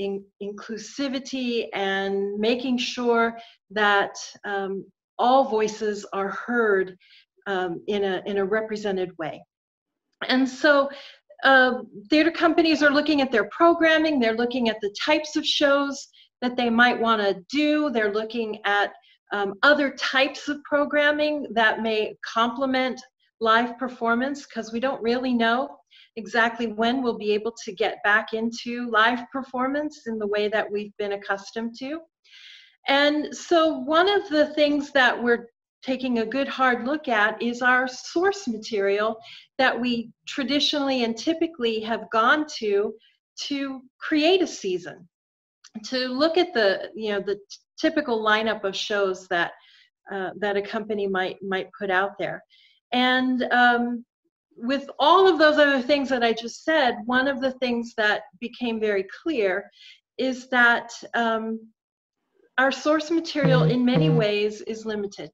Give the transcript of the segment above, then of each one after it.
in, inclusivity and making sure that um, all voices are heard um, in, a, in a represented way. And so uh, theater companies are looking at their programming, they're looking at the types of shows that they might want to do, they're looking at um, other types of programming that may complement live performance because we don't really know exactly when we'll be able to get back into live performance in the way that we've been accustomed to. And so one of the things that we're taking a good hard look at is our source material that we traditionally and typically have gone to to create a season to look at the you know the typical lineup of shows that uh, that a company might might put out there and um, with all of those other things that I just said, one of the things that became very clear is that um, our source material in many ways is limited.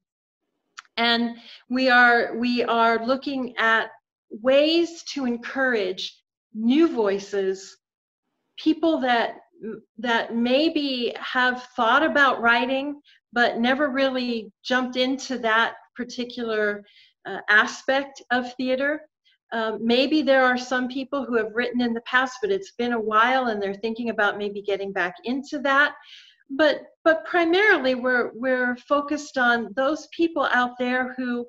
And we are, we are looking at ways to encourage new voices, people that, that maybe have thought about writing, but never really jumped into that particular uh, aspect of theater. Um, maybe there are some people who have written in the past, but it's been a while and they're thinking about maybe getting back into that. But but primarily we're we're focused on those people out there who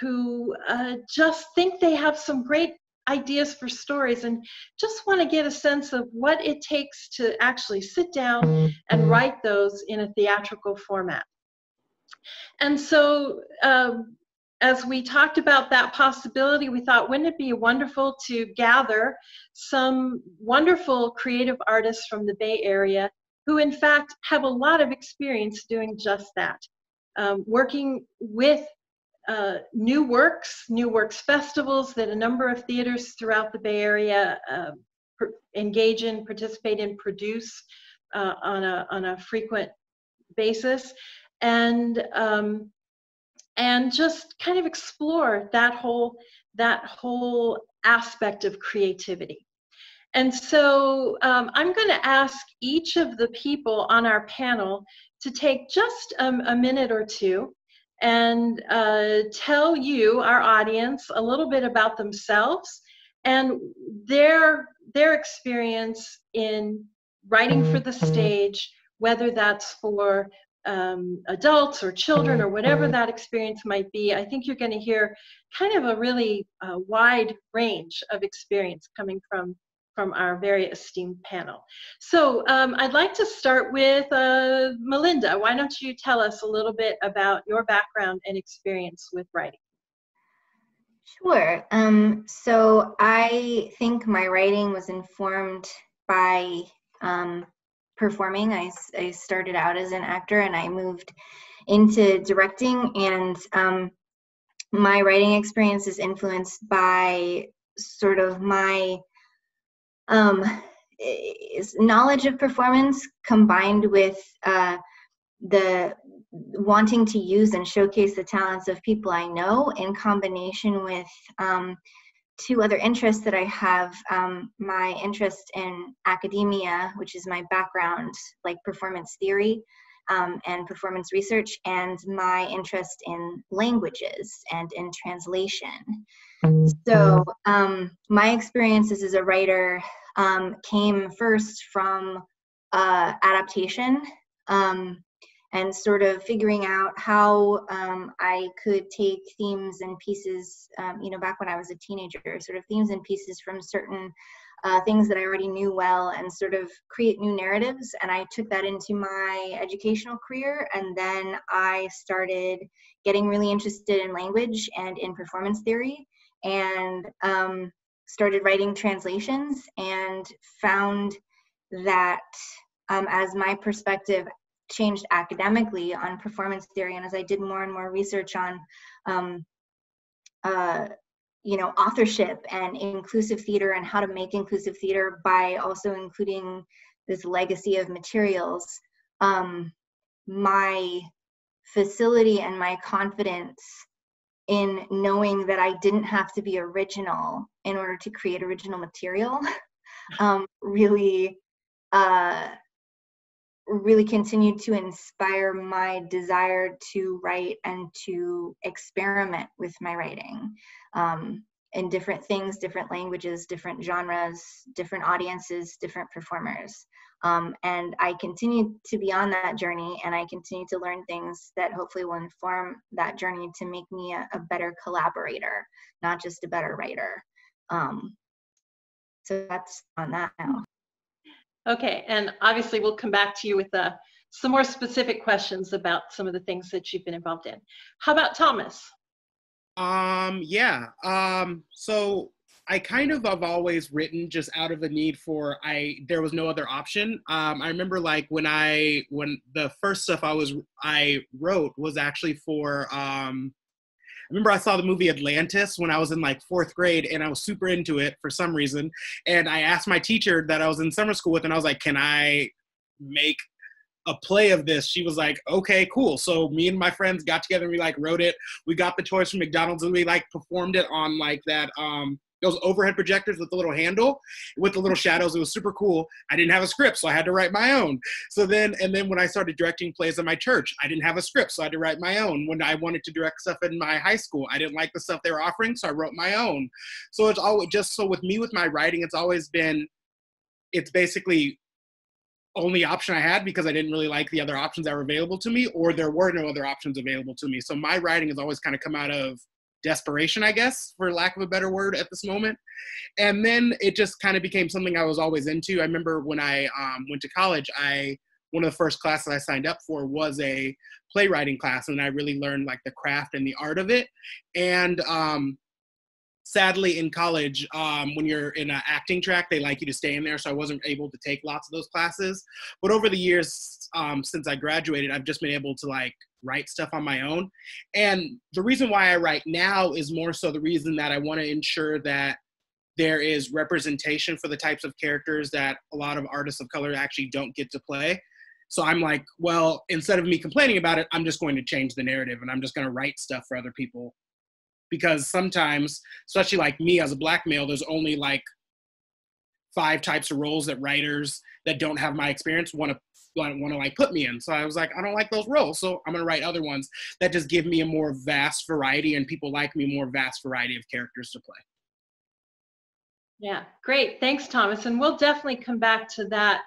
who uh, just think they have some great ideas for stories and just want to get a sense of what it takes to actually sit down and write those in a theatrical format. And so um, as we talked about that possibility, we thought, wouldn't it be wonderful to gather some wonderful creative artists from the Bay Area who, in fact, have a lot of experience doing just that, um, working with uh, new works, new works festivals that a number of theaters throughout the Bay Area uh, engage in, participate in, produce uh, on, a, on a frequent basis. And um, and just kind of explore that whole that whole aspect of creativity. And so um, I'm going to ask each of the people on our panel to take just a, a minute or two and uh, tell you, our audience, a little bit about themselves and their their experience in writing for the stage, whether that's for um, adults or children or whatever that experience might be, I think you're going to hear kind of a really uh, wide range of experience coming from from our very esteemed panel. So um, I'd like to start with uh, Melinda. Why don't you tell us a little bit about your background and experience with writing? Sure. Um, so I think my writing was informed by um, performing. I, I started out as an actor and I moved into directing, and um, my writing experience is influenced by sort of my um, knowledge of performance combined with uh, the wanting to use and showcase the talents of people I know in combination with um, two other interests that I have um, my interest in academia, which is my background, like performance theory um, and performance research, and my interest in languages and in translation. So, um, my experiences as a writer um, came first from uh, adaptation. Um, and sort of figuring out how um, I could take themes and pieces, um, you know, back when I was a teenager, sort of themes and pieces from certain uh, things that I already knew well and sort of create new narratives. And I took that into my educational career. And then I started getting really interested in language and in performance theory and um, started writing translations and found that um, as my perspective changed academically on performance theory and as i did more and more research on um, uh, you know authorship and inclusive theater and how to make inclusive theater by also including this legacy of materials um, my facility and my confidence in knowing that i didn't have to be original in order to create original material um, really uh, really continued to inspire my desire to write and to experiment with my writing um, in different things, different languages, different genres, different audiences, different performers. Um, and I continue to be on that journey and I continue to learn things that hopefully will inform that journey to make me a, a better collaborator, not just a better writer. Um, so that's on that now. Okay, and obviously we'll come back to you with uh, some more specific questions about some of the things that you've been involved in. How about Thomas? Um, yeah. Um, so I kind of have always written just out of the need for I there was no other option. Um, I remember like when I when the first stuff I was I wrote was actually for um remember I saw the movie Atlantis when I was in like fourth grade and I was super into it for some reason. And I asked my teacher that I was in summer school with, and I was like, can I make a play of this she was like okay cool so me and my friends got together and we like wrote it we got the toys from mcdonald's and we like performed it on like that um those overhead projectors with the little handle with the little shadows. It was super cool. I didn't have a script, so I had to write my own. So then, and then when I started directing plays in my church, I didn't have a script, so I had to write my own. When I wanted to direct stuff in my high school, I didn't like the stuff they were offering, so I wrote my own. So it's always just so with me with my writing, it's always been, it's basically only option I had because I didn't really like the other options that were available to me, or there were no other options available to me. So my writing has always kind of come out of desperation, I guess, for lack of a better word at this moment. And then it just kind of became something I was always into. I remember when I um, went to college, I one of the first classes I signed up for was a playwriting class, and I really learned like the craft and the art of it. And um, sadly, in college, um, when you're in an acting track, they like you to stay in there, so I wasn't able to take lots of those classes. But over the years, um, since I graduated, I've just been able to like write stuff on my own. And the reason why I write now is more so the reason that I want to ensure that there is representation for the types of characters that a lot of artists of color actually don't get to play. So I'm like, well, instead of me complaining about it, I'm just going to change the narrative and I'm just going to write stuff for other people. Because sometimes, especially like me as a black male, there's only like five types of roles that writers that don't have my experience want to want, to like put me in. So I was like, I don't like those roles, so I'm gonna write other ones that just give me a more vast variety, and people like me more vast variety of characters to play. Yeah, great. Thanks, Thomas. And we'll definitely come back to that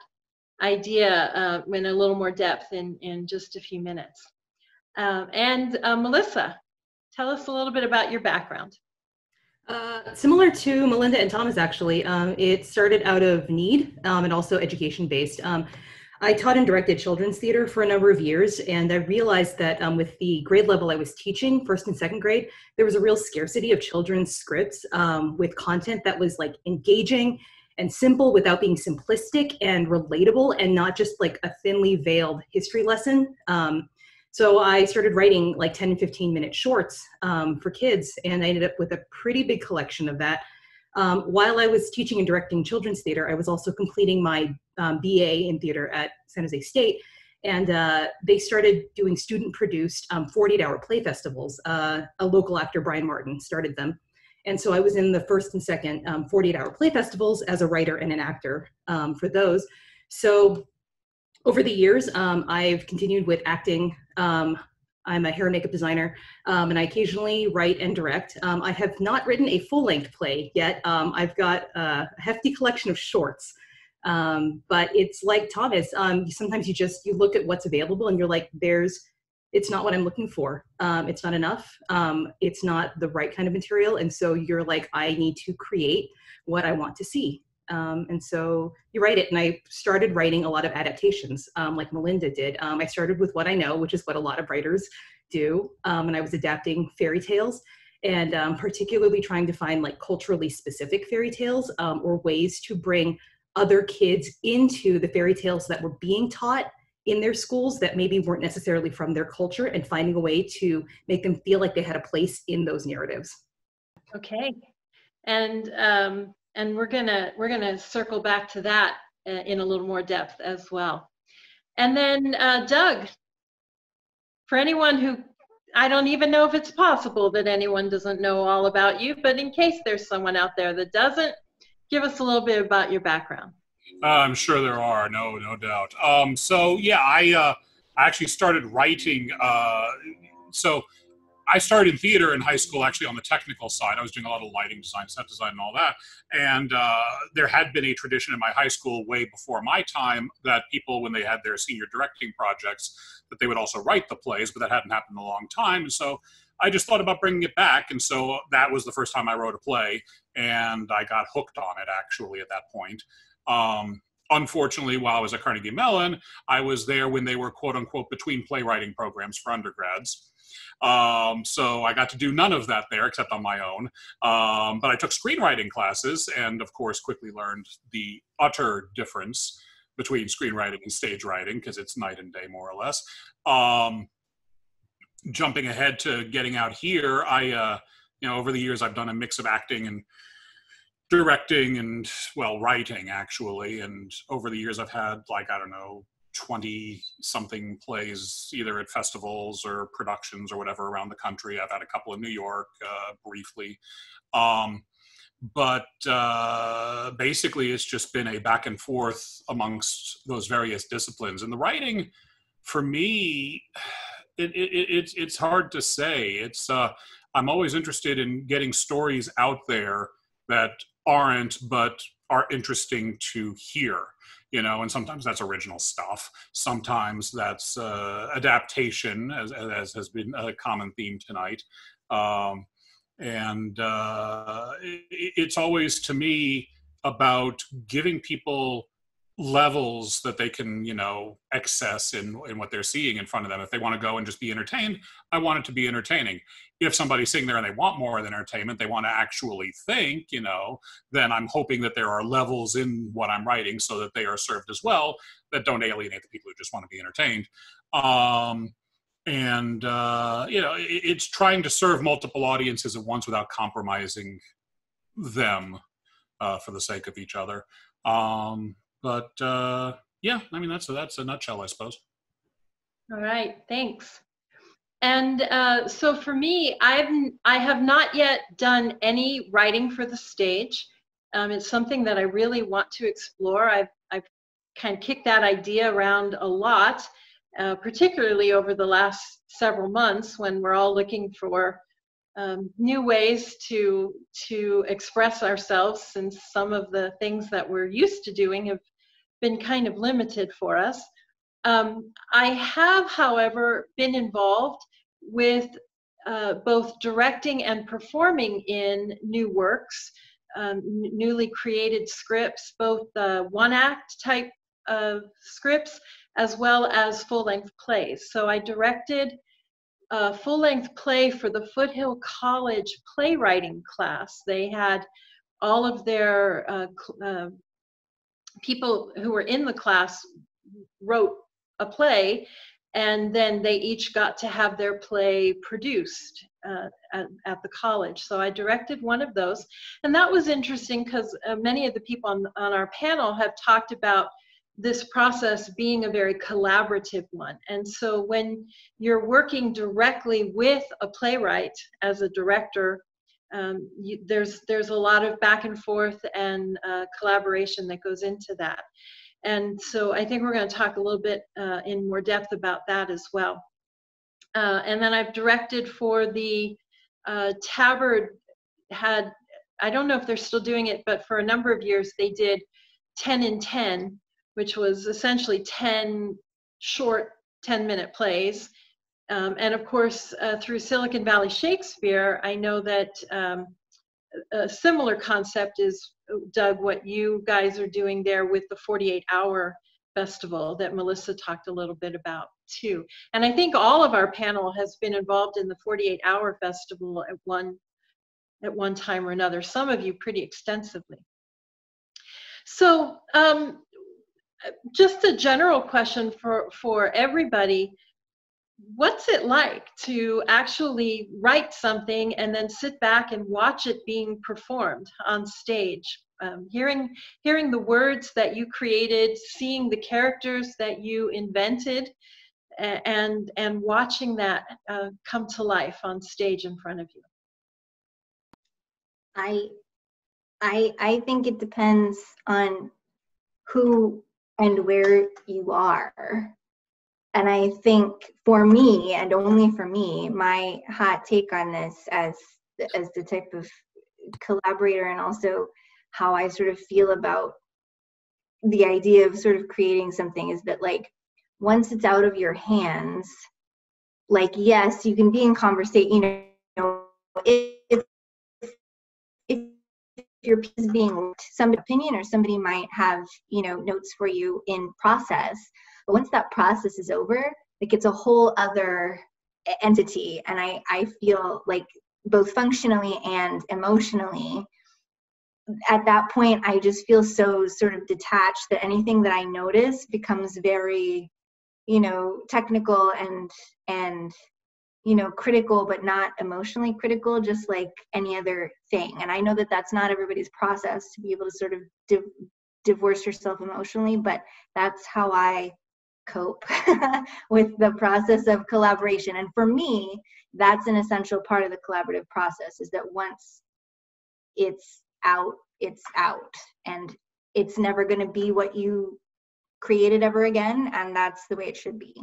idea uh, in a little more depth in, in just a few minutes. Um, and uh, Melissa, tell us a little bit about your background. Uh, similar to Melinda and Thomas, actually, um, it started out of need um, and also education based. Um, I taught and directed children's theater for a number of years, and I realized that um, with the grade level I was teaching, first and second grade, there was a real scarcity of children's scripts um, with content that was like engaging and simple without being simplistic and relatable and not just like a thinly veiled history lesson. Um, so I started writing like 10 and 15 minute shorts um, for kids, and I ended up with a pretty big collection of that. Um, while I was teaching and directing children's theater, I was also completing my um, BA in theater at San Jose State. And uh, they started doing student produced um, 48 hour play festivals. Uh, a local actor, Brian Martin, started them. And so I was in the first and second um, 48 hour play festivals as a writer and an actor um, for those. So over the years, um, I've continued with acting. Um, I'm a hair and makeup designer, um, and I occasionally write and direct. Um, I have not written a full length play yet. Um, I've got a hefty collection of shorts, um, but it's like Thomas. Sometimes you just you look at what's available and you're like, there's, it's not what I'm looking for. It's not enough. it's not the right kind of material, and so you're like, I need to create what I want to see. Um, and so you write it, and I started writing a lot of adaptations, um, like Melinda did. Um, I started with what I know, which is what a lot of writers do, um, and I was adapting fairy tales, and um, particularly trying to find like culturally specific fairy tales um, or ways to bring other kids into the fairy tales that were being taught in their schools that maybe weren't necessarily from their culture, and finding a way to make them feel like they had a place in those narratives. Okay, and and we're gonna we're gonna circle back to that uh, in a little more depth as well. And then uh, Doug, for anyone who I don't even know if it's possible that anyone doesn't know all about you, but in case there's someone out there that doesn't, give us a little bit about your background. Uh, I'm sure there are, no, no doubt. Um, so yeah, I, uh, I actually started writing. Uh, so I started in theater in high school, actually on the technical side. I was doing a lot of lighting design, set design, and all that. And uh, there had been a tradition in my high school way before my time that people, when they had their senior directing projects, that they would also write the plays, but that hadn't happened in a long time. And so I just thought about bringing it back. And so that was the first time I wrote a play, and I got hooked on it actually at that point. Um, unfortunately, while I was at Carnegie Mellon, I was there when they were quote unquote between playwriting programs for undergrads. Um, so I got to do none of that there except on my own. Um, but I took screenwriting classes and, of course, quickly learned the utter difference between screenwriting and stage writing because it's night and day, more or less. Um, jumping ahead to getting out here, I, uh, you know, over the years, I've done a mix of acting and directing and well writing actually and over the years i've had like i don't know 20 something plays either at festivals or productions or whatever around the country. I've had a couple in New York uh, briefly. Um, but uh, basically, it's just been a back and forth amongst those various disciplines. And the writing, for me, it, it, it, it's, it's hard to say. It's, uh, I'm always interested in getting stories out there that aren't, but are interesting to hear you know and sometimes that's original stuff. Sometimes that's uh, adaptation as, as has been a common theme tonight. Um, and uh, it, it's always to me about giving people levels that they can you know access in in what they're seeing in front of them. If they want to go and just be entertained i want it to be entertaining. If somebody's sitting there and they want more than entertainment they want to actually think you know then i'm hoping that there are levels in what i'm writing so that they are served as well that don't alienate the people who just want to be entertained. Um and uh you know it, it's trying to serve multiple audiences at once without compromising them uh, for the sake of each other. Um but uh, yeah, I mean that's a, that's a nutshell, I suppose. All right, thanks. And uh, so for me, I've I have not yet done any writing for the stage. Um, it's something that I really want to explore. I've I've kind of kicked that idea around a lot, uh, particularly over the last several months when we're all looking for um, new ways to to express ourselves since some of the things that we're used to doing have been kind of limited for us. Um, I have, however, been involved with uh, both directing and performing in new works, um, newly created scripts, both the one act type of scripts as well as full length plays. So I directed a full-length play for the Foothill College playwriting class. They had all of their uh, uh, people who were in the class wrote a play, and then they each got to have their play produced uh, at, at, the college. So I directed one of those, and that was interesting because uh, many of the people on, on our panel have talked about this process being a very collaborative one. And so when you're working directly with a playwright as a director, um, you, there's there's a lot of back and forth and uh, collaboration that goes into that. And so I think we're going to talk a little bit uh, in more depth about that as well. Uh, and then I've directed for the uh, Tabard had, I don't know if they're still doing it, but for a number of years they did 10 in 10 which was essentially 10 short 10 minute plays. Um, and of course, uh, through Silicon Valley Shakespeare, I know that um, a similar concept is, Doug, what you guys are doing there with the 48 hour festival that Melissa talked a little bit about too. And I think all of our panel has been involved in the 48 hour festival at one at one time or another, some of you pretty extensively. So um, just a general question for for everybody. What's it like to actually write something and then sit back and watch it being performed on stage? Um, hearing hearing the words that you created seeing the characters that you invented and and watching that uh, come to life on stage in front of you. I I I think it depends on who and where you are. And I think for me, and only for me, my hot take on this as as the type of collaborator and also how I sort of feel about the idea of sort of creating something is that like once it's out of your hands, like yes, you can be in conversation, you know, your piece being some opinion or somebody might have, you know, notes for you in process. But once that process is over, like it's a whole other entity. And I, I feel like both functionally and emotionally at that point i just feel so sort of detached that anything that i notice becomes very you know technical and and you know critical but not emotionally critical just like any other thing. And i know that that's not everybody's process to be able to sort of div- divorce yourself emotionally but that's how i cope with the process of collaboration. And for me that's an essential part of the collaborative process is that once it's out it's out. And it's never going to be what you created ever again and that's the way it should be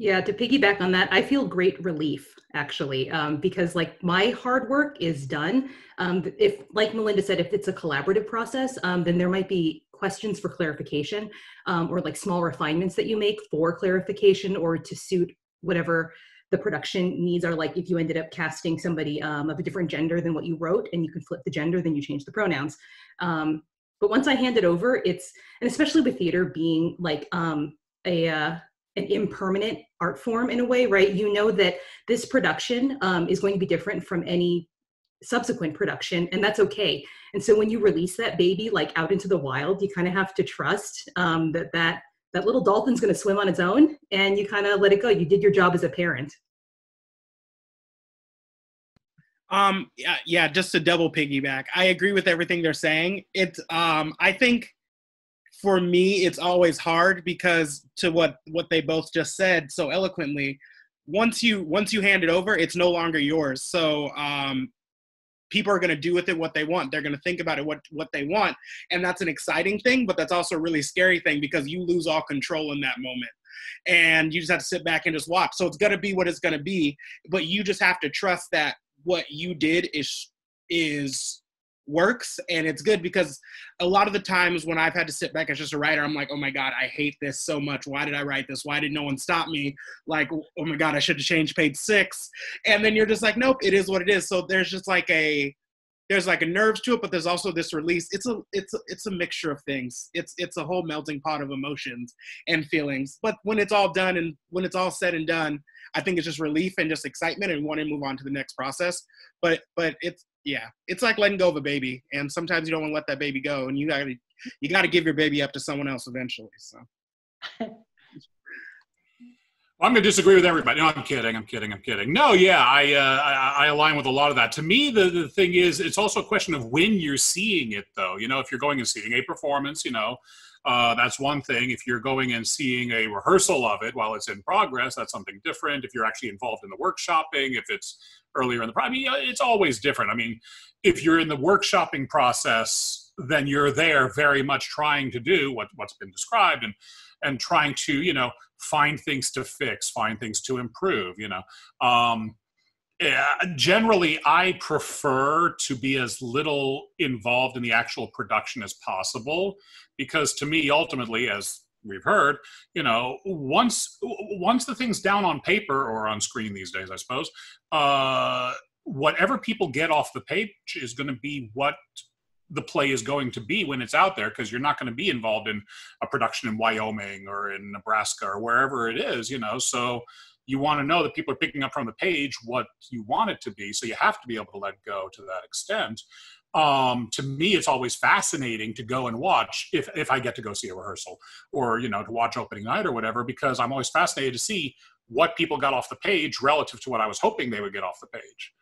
yeah to piggyback on that i feel great relief actually um, because like my hard work is done. Um, if like melinda said if it's a collaborative process um, then there might be questions for clarification um, or like small refinements that you make for clarification or to suit whatever the production needs are. Like if you ended up casting somebody um, of a different gender than what you wrote and you can flip the gender then you change the pronouns. Um, but once i hand it over it's and especially with theater being like um, a uh, an impermanent art form in a way right? You know that this production um, is going to be different from any subsequent production and that's okay. And so when you release that baby like out into the wild you kind of have to trust um, that that that little dolphin's going to swim on its own and you kind of let it go. You did your job as a parent. Um yeah, yeah just to double piggyback i agree with everything they're saying. It um i think for me it's always hard because to what what they both just said so eloquently once you once you hand it over it's no longer yours. So um people are going to do with it what they want. They're going to think about it what what they want. And that's an exciting thing but that's also a really scary thing because you lose all control in that moment. And you just have to sit back and just watch. So it's going to be what it's going to be but you just have to trust that what you did is is works and it's good because a lot of the times when I've had to sit back as just a writer, I'm like, oh my God, I hate this so much. Why did I write this? Why did no one stop me? Like, oh my God, I should have changed page six. And then you're just like, nope, it is what it is. So there's just like a there's like a nerves to it, but there's also this release. It's a it's a, it's a mixture of things. It's it's a whole melting pot of emotions and feelings. But when it's all done and when it's all said and done, I think it's just relief and just excitement and wanting to move on to the next process. But but it's yeah, it's like letting go of a baby, and sometimes you don't want to let that baby go, and you gotta you gotta give your baby up to someone else eventually. So. I'm going to disagree with everybody. No, I'm kidding. I'm kidding. I'm kidding. No, yeah, I, uh, I, I align with a lot of that. To me, the, the thing is, it's also a question of when you're seeing it, though. You know, if you're going and seeing a performance, you know, uh, that's one thing. If you're going and seeing a rehearsal of it while it's in progress, that's something different. If you're actually involved in the workshopping, if it's earlier in the, I mean, it's always different. I mean, if you're in the workshopping process, then you're there very much trying to do what, what's been described and and trying to you know find things to fix, find things to improve. You know. Um, generally, I prefer to be as little involved in the actual production as possible because to me, ultimately, as we've heard, you know, once once the thing's down on paper or on screen these days, I suppose, uh, whatever people get off the page is going to be what the play is going to be when it's out there because you're not going to be involved in a production in Wyoming or in Nebraska or wherever it is, you know. So you want to know that people are picking up from the page what you want it to be. So you have to be able to let go to that extent. Um, to me, it's always fascinating to go and watch if, if I get to go see a rehearsal or, you know, to watch opening night or whatever, because I'm always fascinated to see what people got off the page relative to what I was hoping they would get off the page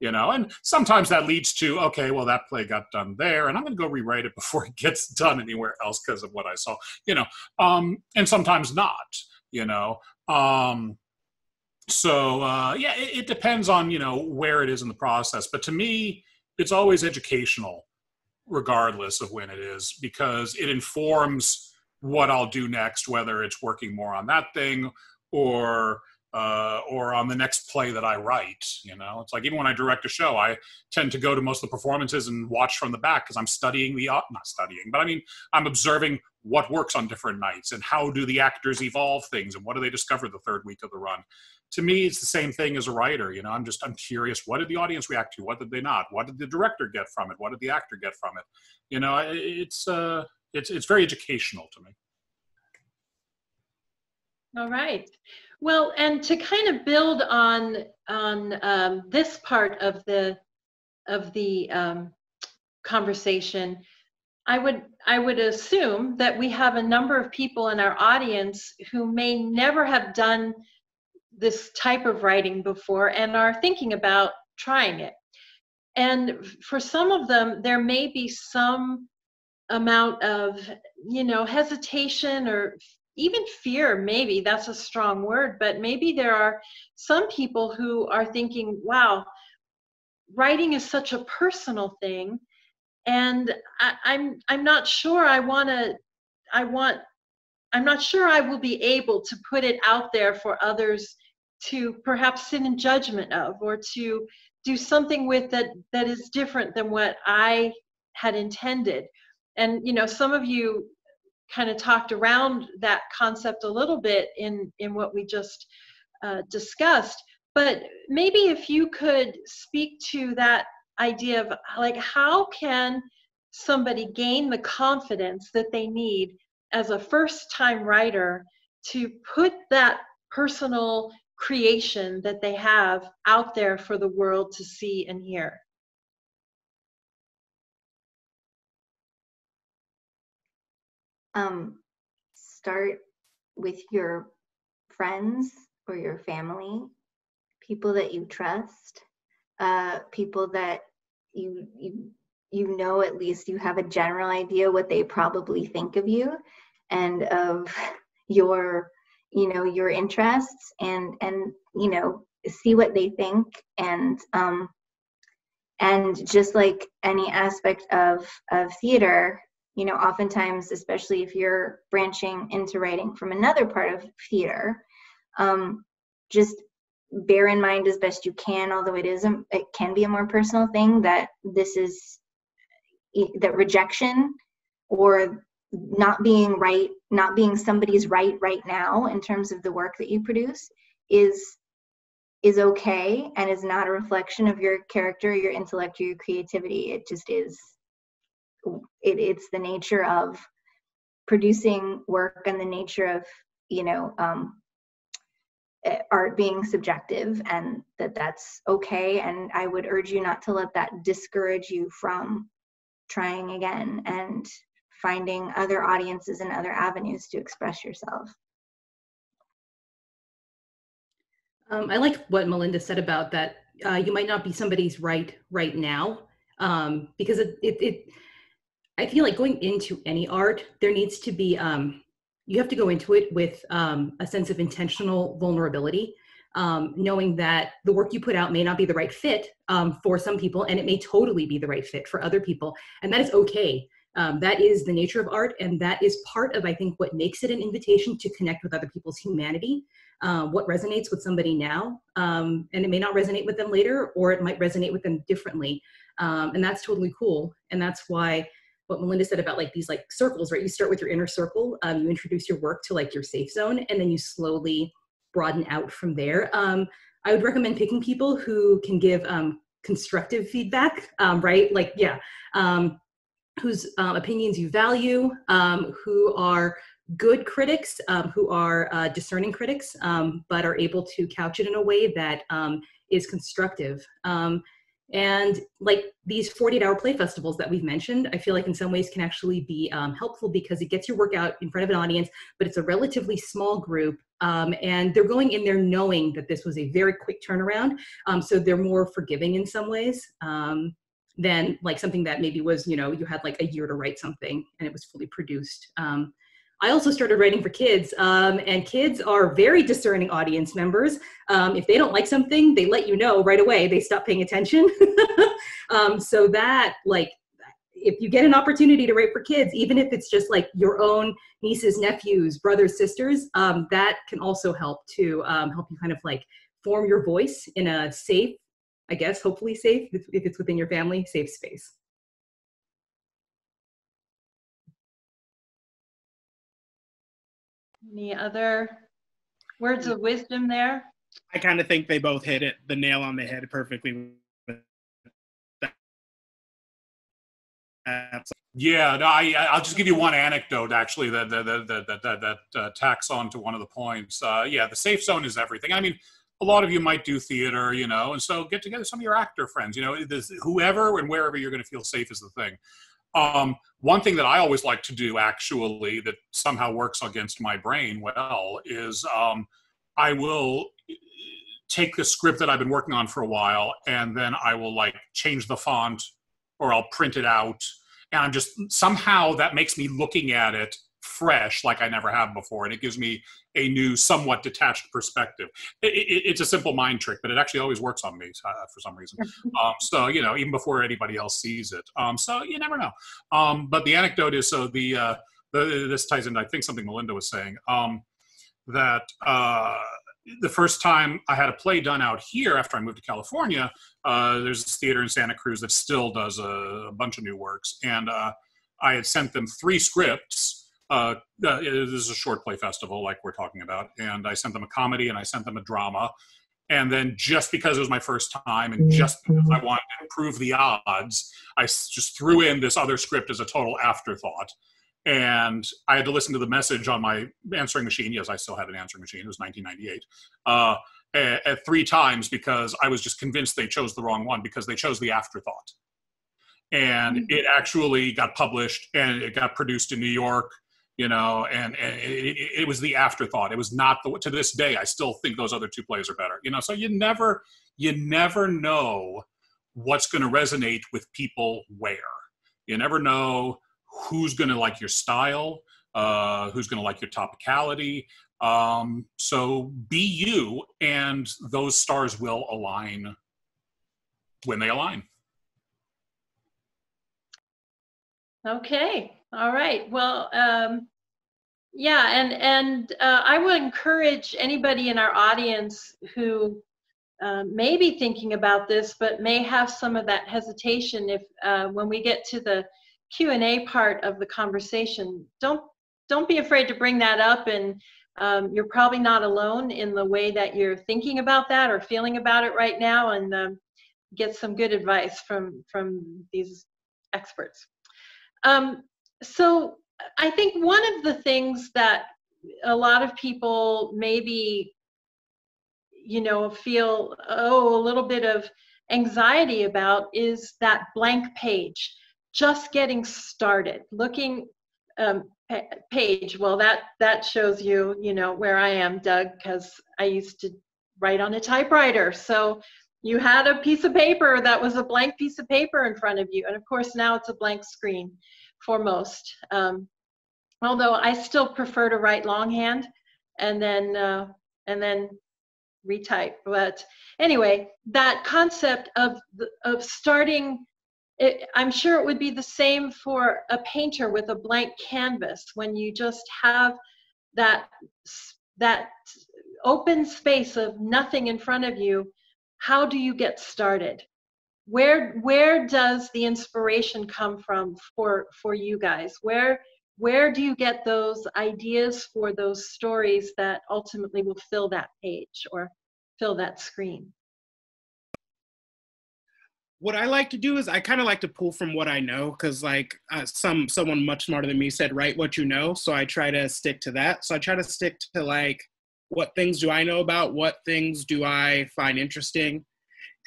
you know and sometimes that leads to okay well that play got done there and i'm going to go rewrite it before it gets done anywhere else because of what i saw you know um and sometimes not you know um so uh, yeah, it, it, depends on you know where it is in the process. But to me, it's always educational, regardless of when it is, because it informs what I'll do next, whether it's working more on that thing or uh, or on the next play that I write. You know, it's like even when I direct a show, I tend to go to most of the performances and watch from the back because I'm studying the not studying, but I mean I'm observing what works on different nights and how do the actors evolve things and what do they discover the third week of the run. To me, it's the same thing as a writer. You know, I'm just I'm curious. What did the audience react to? What did they not? What did the director get from it? What did the actor get from it? You know, it's uh, it's it's very educational to me. All right. Well, and to kind of build on on um, this part of the of the um, conversation, I would I would assume that we have a number of people in our audience who may never have done this type of writing before and are thinking about trying it. And for some of them, there may be some amount of you know hesitation or even fear maybe that's a strong word but maybe there are some people who are thinking wow writing is such a personal thing and I, i'm i'm not sure i want to i want i'm not sure i will be able to put it out there for others to perhaps sit in judgment of or to do something with that that is different than what i had intended. And you know some of you kind of talked around that concept a little bit in in what we just uh, discussed but maybe if you could speak to that idea of like how can somebody gain the confidence that they need as a first time writer to put that personal creation that they have out there for the world to see and hear um, start with your friends or your family, people that you trust, uh, people that you you you know at least you have a general idea what they probably think of you and of your you know your interests and and you know see what they think and um and just like any aspect of of theater you know, oftentimes, especially if you're branching into writing from another part of theater, um, just bear in mind as best you can, although it is a, it can be a more personal thing that this is that rejection or not being right, not being somebody's right right now in terms of the work that you produce is is okay and is not a reflection of your character, your intellect, or your creativity. It just is it, it's the nature of producing work and the nature of you know um, eh, art being subjective and that that's okay. And i would urge you not to let that discourage you from trying again and finding other audiences and other avenues to express yourself. Um, i like what melinda said about that uh, you might not be somebody's right right now um, because it, it, it I feel like going into any art, there needs to be, um, you have to go into it with um, a sense of intentional vulnerability, um, knowing that the work you put out may not be the right fit um, for some people, and it may totally be the right fit for other people. And that is okay. Um, that is the nature of art, and that is part of, I think, what makes it an invitation to connect with other people's humanity. Uh, what resonates with somebody now, um, and it may not resonate with them later, or it might resonate with them differently. and that's totally cool. And that's why what Melinda said about like these like circles, right? You start with your inner circle, um, you introduce your work to like your safe zone, and then you slowly broaden out from there. Um, I would recommend picking people who can give um, constructive feedback, um, right? Like, yeah, um, whose uh, opinions you value, um, who are good critics, who are uh, discerning critics, but are able to couch it in a way that is constructive. And like these 48 hour play festivals that we've mentioned, I feel like in some ways can actually be um, helpful because it gets your work out in front of an audience, but it's a relatively small group. Um, and they're going in there knowing that this was a very quick turnaround. Um, so they're more forgiving in some ways um, than like something that maybe was, you know, you had like a year to write something and it was fully produced. I also started writing for kids, um, and kids are very discerning audience members. Um, if they don't like something, they let you know right away. They stop paying attention. um, so that, like, if you get an opportunity to write for kids, even if it's just like your own nieces, nephews, brothers, sisters, um, that can also help to um, help you kind of like form your voice in a safe, I guess, hopefully safe, if it's within your family, safe space. Any other words of wisdom there? I kind of think they both hit it the nail on the head perfectly. Yeah, no, I, I'll just give you one anecdote actually that that that that that, that uh, tacks on to one of the points. Uh, yeah, the safe zone is everything. I mean, a lot of you might do theater, you know, and so get together some of your actor friends, you know, whoever and wherever you're going to feel safe is the thing. Um, one thing that I always like to do, actually, that somehow works against my brain well, is um, I will take the script that I've been working on for a while, and then I will like change the font, or I'll print it out, and I'm just somehow that makes me looking at it fresh like I never have before, and it gives me a new, somewhat detached perspective. It, it, it's a simple mind trick, but it actually always works on me uh, for some reason. Um, so you know, even before anybody else sees it. Um, so you never know. Um, but the anecdote is so the, uh, the this ties into I think something Melinda was saying um, that. Uh, the first time I had a play done out here after I moved to California, uh, there's this theater in Santa Cruz that still does a, a bunch of new works, and uh, I had sent them three scripts uh, uh this is a short play festival like we're talking about and i sent them a comedy and i sent them a drama. And then just because it was my first time and just because i wanted to improve the odds i just threw in this other script as a total afterthought. And i had to listen to the message on my answering machine. Yes i still had an answering machine. It was 1998 uh, at, at three times because i was just convinced they chose the wrong one because they chose the afterthought. And mm-hmm. it actually got published and it got produced in new york you know, and, and it, it, was the afterthought. It was not the to this day. I still think those other two plays are better. You know, so you never you never know what's going to resonate with people where. You never know who's going to like your style, uh, who's going to like your topicality. Um, so be you, and those stars will align when they align. Okay. All right. Well, um, yeah, and and uh, I would encourage anybody in our audience who uh, may be thinking about this, but may have some of that hesitation. If uh, when we get to the Q and A part of the conversation, don't don't be afraid to bring that up. And um, you're probably not alone in the way that you're thinking about that or feeling about it right now, and um, get some good advice from from these experts. Um, so I think one of the things that a lot of people maybe, you know, feel, oh, a little bit of anxiety about is that blank page, just getting started, looking um, page. Well, that that shows you, you know, where I am, Doug, because I used to write on a typewriter. So you had a piece of paper that was a blank piece of paper in front of you, and of course now it's a blank screen for most. Um, although I still prefer to write longhand and then uh, and then retype. But anyway, that concept of of starting, it, I'm sure it would be the same for a painter with a blank canvas when you just have that that open space of nothing in front of you. How do you get started? Where where does the inspiration come from for for you guys? Where where do you get those ideas for those stories that ultimately will fill that page or fill that screen? What I like to do is I kind of like to pull from what I know because like uh, some someone much smarter than me said write what you know. So I try to stick to that. So I try to stick to like what things do I know about? What things do I find interesting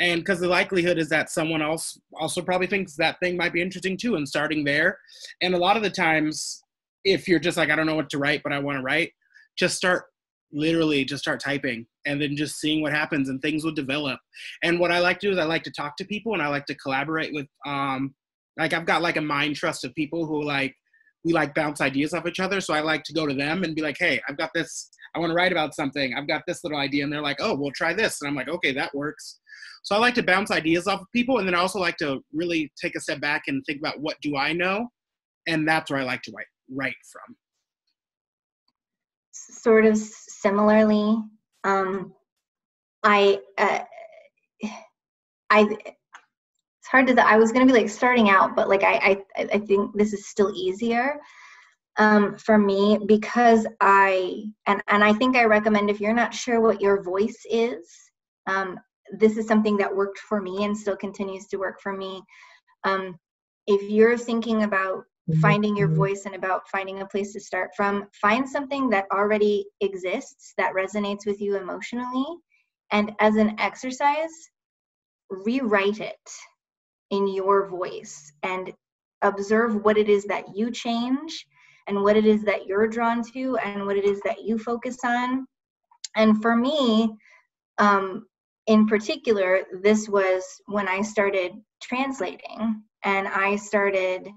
and because the likelihood is that someone else also probably thinks that thing might be interesting too and starting there and a lot of the times if you're just like i don't know what to write but i want to write just start literally just start typing and then just seeing what happens and things will develop and what i like to do is i like to talk to people and i like to collaborate with um like i've got like a mind trust of people who like we like bounce ideas off each other. So I like to go to them and be like, hey, I've got this. I want to write about something. I've got this little idea. And they're like, oh, we'll try this. And I'm like, okay, that works. So I like to bounce ideas off of people. And then I also like to really take a step back and think about what do I know? And that's where I like to write, write from. Sort of similarly, um, I, uh, I, it's hard to, I was going to be like starting out, but like, I, I, I think this is still easier um, for me because I and and I think I recommend if you're not sure what your voice is, um, this is something that worked for me and still continues to work for me. Um, if you're thinking about mm-hmm. finding your mm-hmm. voice and about finding a place to start from, find something that already exists that resonates with you emotionally, and as an exercise, rewrite it in your voice and observe what it is that you change and what it is that you're drawn to and what it is that you focus on. And for me, um, in particular, this was when I started translating and I started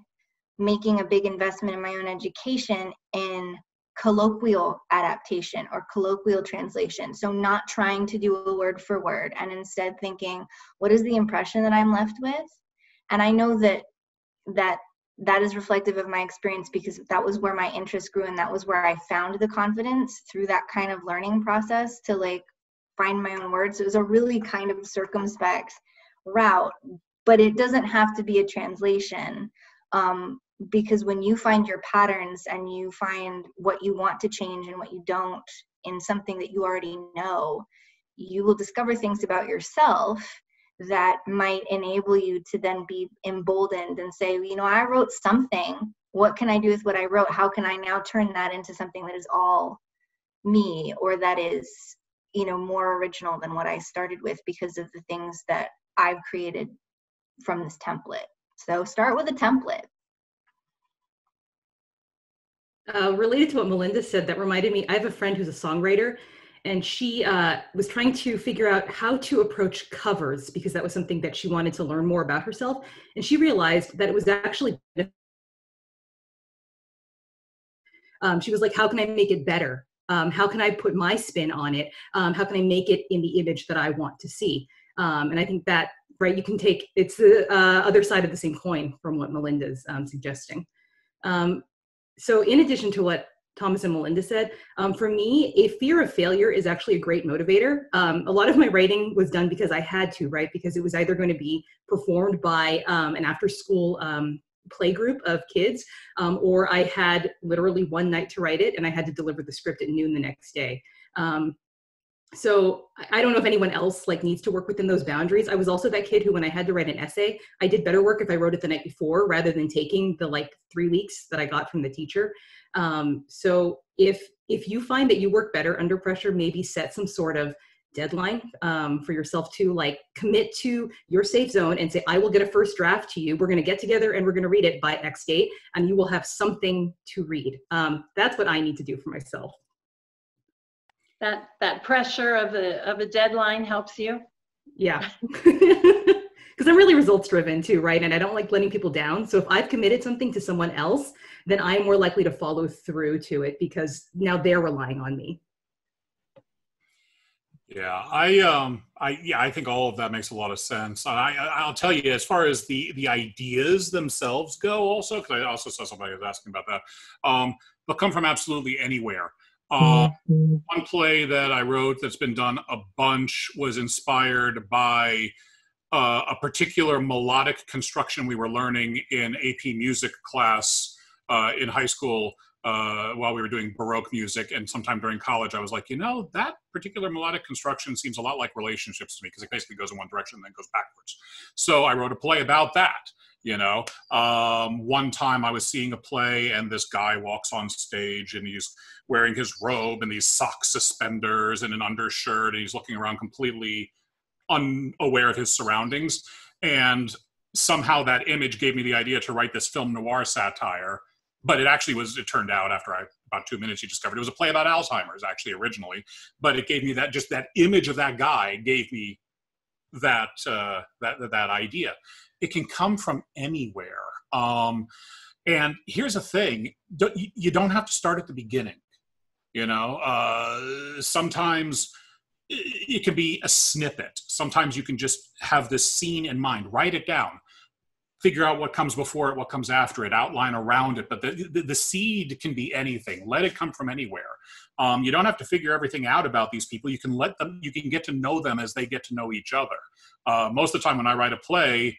making a big investment in my own education in colloquial adaptation or colloquial translation. So, not trying to do a word for word and instead thinking, what is the impression that I'm left with? And I know that that that is reflective of my experience because that was where my interest grew and that was where I found the confidence through that kind of learning process to like find my own words. It was a really kind of circumspect route, but it doesn't have to be a translation. Um, because when you find your patterns and you find what you want to change and what you don't in something that you already know, you will discover things about yourself that might enable you to then be emboldened and say, you know, I wrote something. What can I do with what I wrote? How can I now turn that into something that is all me or that is, you know, more original than what I started with because of the things that I've created from this template. So start with a template. Uh, related to what Melinda said, that reminded me, I have a friend who's a songwriter and she uh, was trying to figure out how to approach covers because that was something that she wanted to learn more about herself. And she realized that it was actually, um, she was like, how can I make it better? Um, how can I put my spin on it? Um, how can I make it in the image that I want to see? Um, and I think that, right, you can take, it's the uh, other side of the same coin from what Melinda's um, suggesting. Um, so in addition to what Thomas and Melinda said. Um, for me, a fear of failure is actually a great motivator. Um, a lot of my writing was done because I had to, right? Because it was either going to be performed by um, an after school um, play group of kids, um, or I had literally one night to write it and I had to deliver the script at noon the next day. Um, so i don't know if anyone else like needs to work within those boundaries i was also that kid who when i had to write an essay i did better work if i wrote it the night before rather than taking the like three weeks that i got from the teacher um, so if if you find that you work better under pressure maybe set some sort of deadline um, for yourself to like commit to your safe zone and say i will get a first draft to you. We're going to get together and we're going to read it by x date and you will have something to read. Um, that's what i need to do for myself. That that pressure of a of a deadline helps you? Yeah. Because i'm really results driven too right? And i don't like letting people down. So if i've committed something to someone else then i'm more likely to follow through to it because now they're relying on me yeah i um i yeah i think all of that makes a lot of sense i i'll tell you as far as the the ideas themselves go also because i also saw somebody was asking about that um they'll come from absolutely anywhere uh, mm-hmm. one play that I wrote that's been done a bunch was inspired by uh, a particular melodic construction we were learning in AP music class uh, in high school uh, while we were doing Baroque music. And sometime during college, I was like, you know, that particular melodic construction seems a lot like relationships to me because it basically goes in one direction and then goes backwards. So I wrote a play about that you know um, one time i was seeing a play and this guy walks on stage and he's wearing his robe and these sock suspenders and an undershirt and he's looking around completely unaware of his surroundings and somehow that image gave me the idea to write this film noir satire but it actually was it turned out after i about two minutes you discovered it was a play about alzheimer's actually originally but it gave me that just that image of that guy gave me that uh, that that idea it can come from anywhere. Um, And here's the thing you don't have to start at the beginning. You know, uh, sometimes it can be a snippet. Sometimes you can just have this scene in mind, write it down, figure out what comes before it, what comes after it, outline around it. But the, the, the seed can be anything. Let it come from anywhere. Um, you don't have to figure everything out about these people. You can let them, you can get to know them as they get to know each other. Uh, most of the time when I write a play,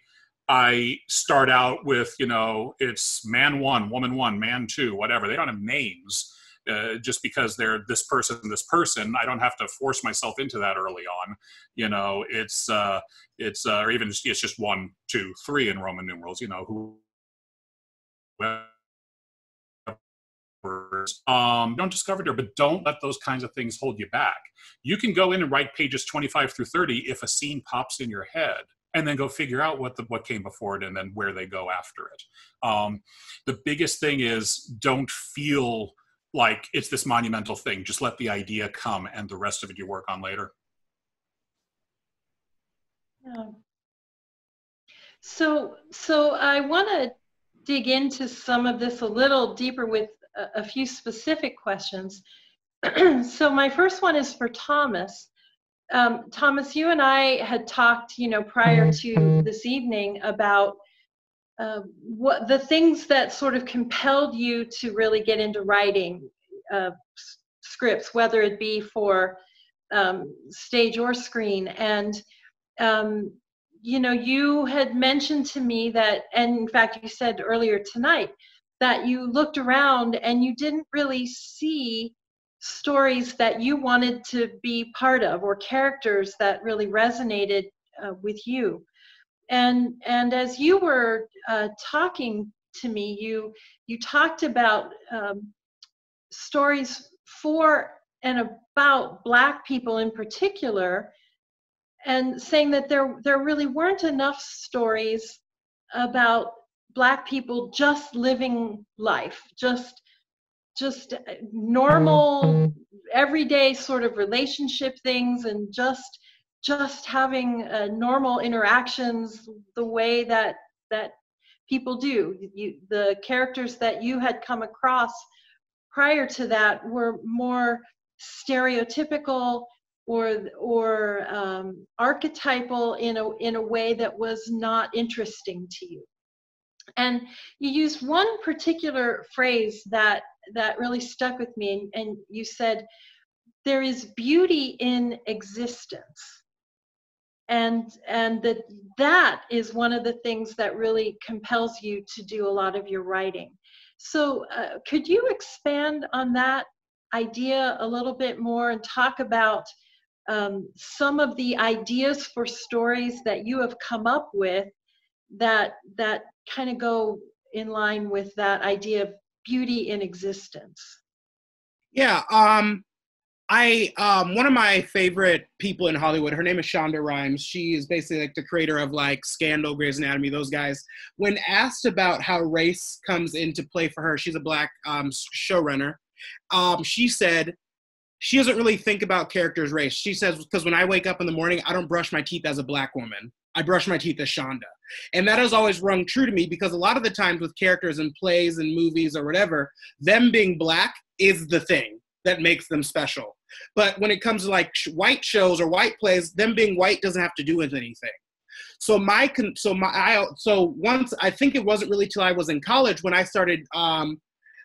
I start out with, you know, it's man one, woman one, man two, whatever. They don't have names. Uh, just because they're this person, this person, I don't have to force myself into that early on. You know, it's uh, it's uh, or even it's just one, two, three in Roman numerals. You know, who um, don't discover there, but don't let those kinds of things hold you back. You can go in and write pages 25 through 30 if a scene pops in your head and then go figure out what the what came before it and then where they go after it. Um, the biggest thing is don't feel like it's this monumental thing. Just let the idea come, and the rest of it you work on later. Yeah. So, so I want to dig into some of this a little deeper with a, a few specific questions. so my first one is for Thomas. Um, Thomas, you and I had talked, you know, prior to this evening about uh, what the things that sort of compelled you to really get into writing uh, scripts, whether it be for um, stage or screen. And um, you know, you had mentioned to me that, and in fact, you said earlier tonight that you looked around and you didn't really see stories that you wanted to be part of or characters that really resonated uh, with you and and as you were uh, talking to me you you talked about um, stories for and about black people in particular and saying that there there really weren't enough stories about black people just living life just just normal everyday sort of relationship things and just just having uh, normal interactions the way that that people do. You, the characters that you had come across prior to that were more stereotypical or or um, archetypal in a in a way that was not interesting to you. And you used one particular phrase that that really stuck with me and, and you said there is beauty in existence and and that that is one of the things that really compels you to do a lot of your writing. So uh, could you expand on that idea a little bit more and talk about um, some of the ideas for stories that you have come up with that that kind of go in line with that idea of beauty in existence? Yeah um I um one of my favorite people in Hollywood, her name is Shonda Rhimes. She is basically like the creator of like Scandal, Grey's Anatomy, those guys. When asked about how race comes into play for her, she's a black um, showrunner. Um, she said she doesn't really think about characters' race. She says because when I wake up in the morning, I don't brush my teeth as a black woman. I brush my teeth as Shonda. And that has always rung true to me because a lot of the times with characters in plays and movies or whatever, them being black is the thing that makes them special. But when it comes to like white shows or white plays, them being white doesn't have to do with anything. So my con- so my I so once I think it wasn't really till I was in college when I started um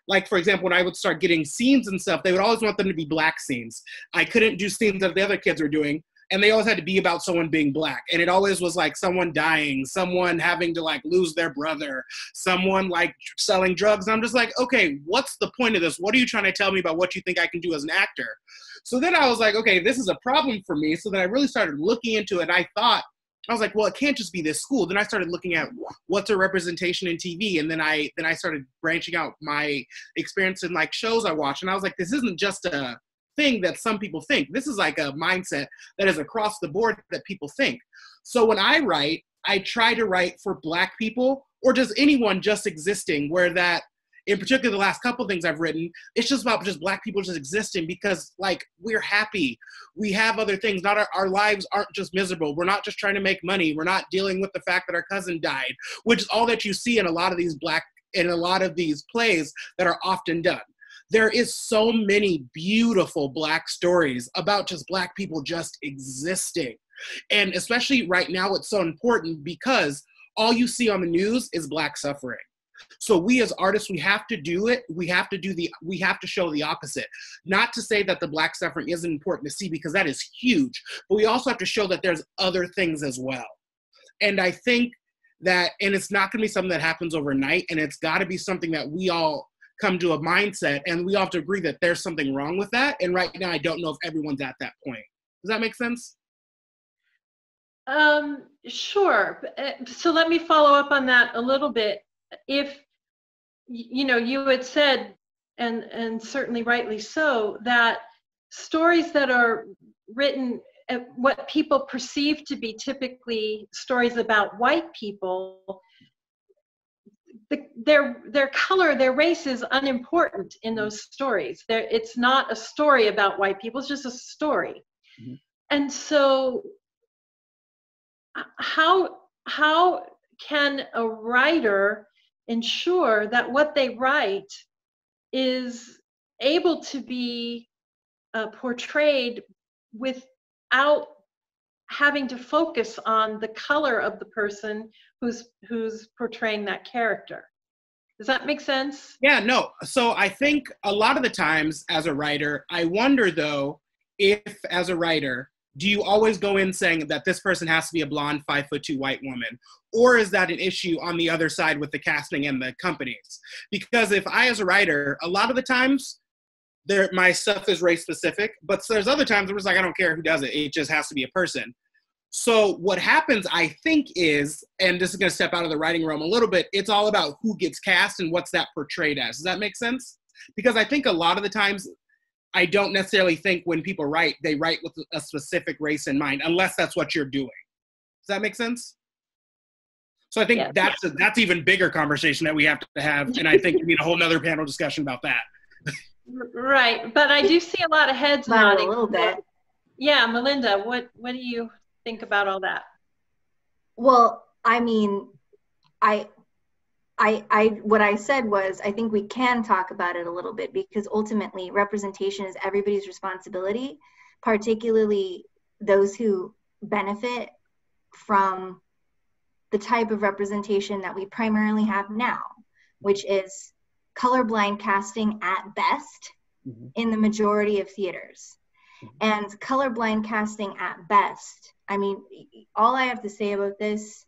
like for example when I would start getting scenes and stuff, they would always want them to be black scenes. I couldn't do scenes that the other kids were doing and they always had to be about someone being black. And it always was like someone dying someone having to like lose their brother someone like selling drugs. And i'm just like okay what's the point of this? What are you trying to tell me about what you think i can do as an actor? So then i was like okay this is a problem for me. So then i really started looking into it. I thought I was like, well, it can't just be this school. Then I started looking at what's a representation in TV, and then I then I started branching out my experience in like shows I watch, and I was like, this isn't just a thing that some people think. This is like a mindset that is across the board that people think. So when I write, I try to write for Black people or just anyone just existing, where that, in particular, the last couple things I've written, it's just about just Black people just existing because, like, we're happy. We have other things. Not our, our lives aren't just miserable. We're not just trying to make money. We're not dealing with the fact that our cousin died, which is all that you see in a lot of these Black in a lot of these plays that are often done. There is so many beautiful black stories about just black people just existing. And especially right now, it's so important because all you see on the news is black suffering. So we as artists, we have to do it. We have to do the, we have to show the opposite. Not to say that the black suffering isn't important to see because that is huge, but we also have to show that there's other things as well. And I think that, and it's not gonna be something that happens overnight, and it's gotta be something that we all come to a mindset and we all have to agree that there's something wrong with that. And right now, I don't know if everyone's at that point. Does that make sense? Um, sure. Uh, so let me follow up on that a little bit. If you know, you had said, and and certainly rightly so, that stories that are written uh, what people perceive to be typically stories about white people their their color their race is unimportant in those stories. There it's not a story about white people it's just a story. Mm-hmm. and so how how can a writer ensure that what they write is able to be uh, portrayed without having to focus on the color of the person who's who's portraying that character does that make sense? Yeah no. So i think a lot of the times as a writer i wonder though if as a writer do you always go in saying that this person has to be a blonde five foot two white woman? Or is that an issue on the other side with the casting and the companies? Because if i as a writer a lot of the times there my stuff is race specific but there's other times where it's like i don't care who does it. It just has to be a person so what happens i think is and this is going to step out of the writing realm a little bit it's all about who gets cast and what's that portrayed as does that make sense because i think a lot of the times I don't necessarily think when people write, they write with a specific race in mind, unless that's what you're doing. Does that make sense? So I think yeah. that's a, that's even bigger conversation that we have to have, and I think we need a whole nother panel discussion about that. right, but I do see a lot of heads nodding. A little bit. Yeah, Melinda, what what do you think about all that? Well, I mean, I I, I what I said was I think we can talk about it a little bit because ultimately representation is everybody's responsibility, particularly those who benefit from the type of representation that we primarily have now, which is colorblind casting at best mm-hmm. in the majority of theaters. Mm-hmm. And colorblind casting at best, I mean, all I have to say about this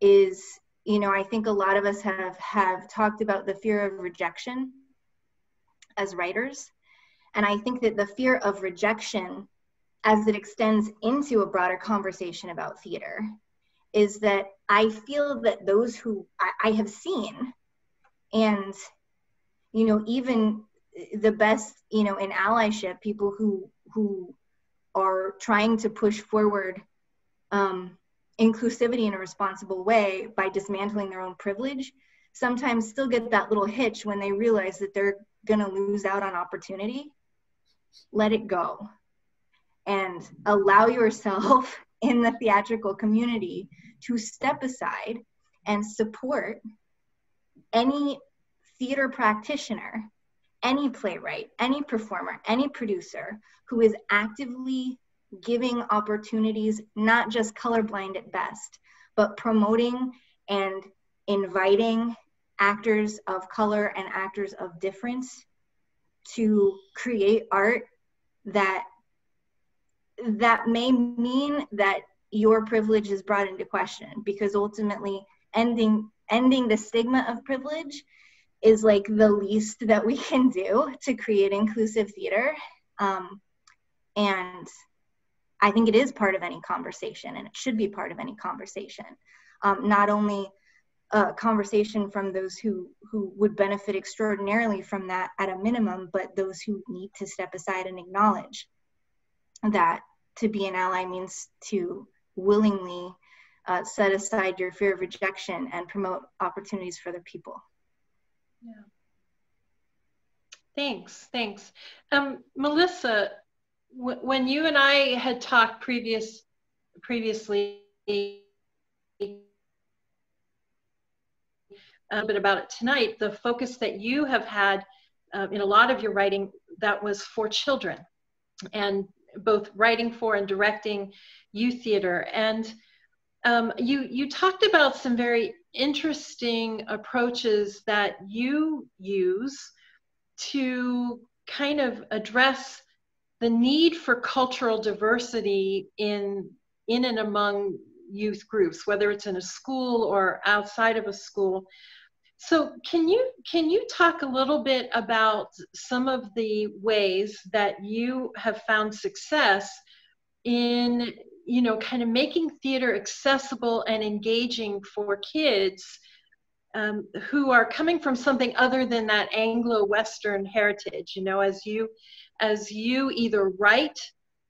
is you know i think a lot of us have have talked about the fear of rejection as writers. And i think that the fear of rejection as it extends into a broader conversation about theater is that i feel that those who I, I have seen and you know even the best you know in allyship people who who are trying to push forward um, inclusivity in a responsible way by dismantling their own privilege sometimes still get that little hitch when they realize that they're going to lose out on opportunity. Let it go. And allow yourself in the theatrical community to step aside and support any theater practitioner any playwright any performer any producer who is actively giving opportunities, not just colorblind at best, but promoting and inviting actors of color and actors of difference to create art that that may mean that your privilege is brought into question because ultimately ending ending the stigma of privilege is like the least that we can do to create inclusive theater um, and I think it is part of any conversation and it should be part of any conversation. Um, not only a conversation from those who, who would benefit extraordinarily from that at a minimum, but those who need to step aside and acknowledge that to be an ally means to willingly uh, set aside your fear of rejection and promote opportunities for other people. Yeah. Thanks, thanks. Um, Melissa, when you and I had talked previous previously, a bit about it tonight, the focus that you have had uh, in a lot of your writing that was for children and both writing for and directing youth theater. And um, you, you talked about some very interesting approaches that you use to kind of address the need for cultural diversity in in and among youth groups whether it's in a school or outside of a school. So can you can you talk a little bit about some of the ways that you have found success in you know kind of making theater accessible and engaging for kids um, who are coming from something other than that Anglo-Western heritage. You know, as you as you either write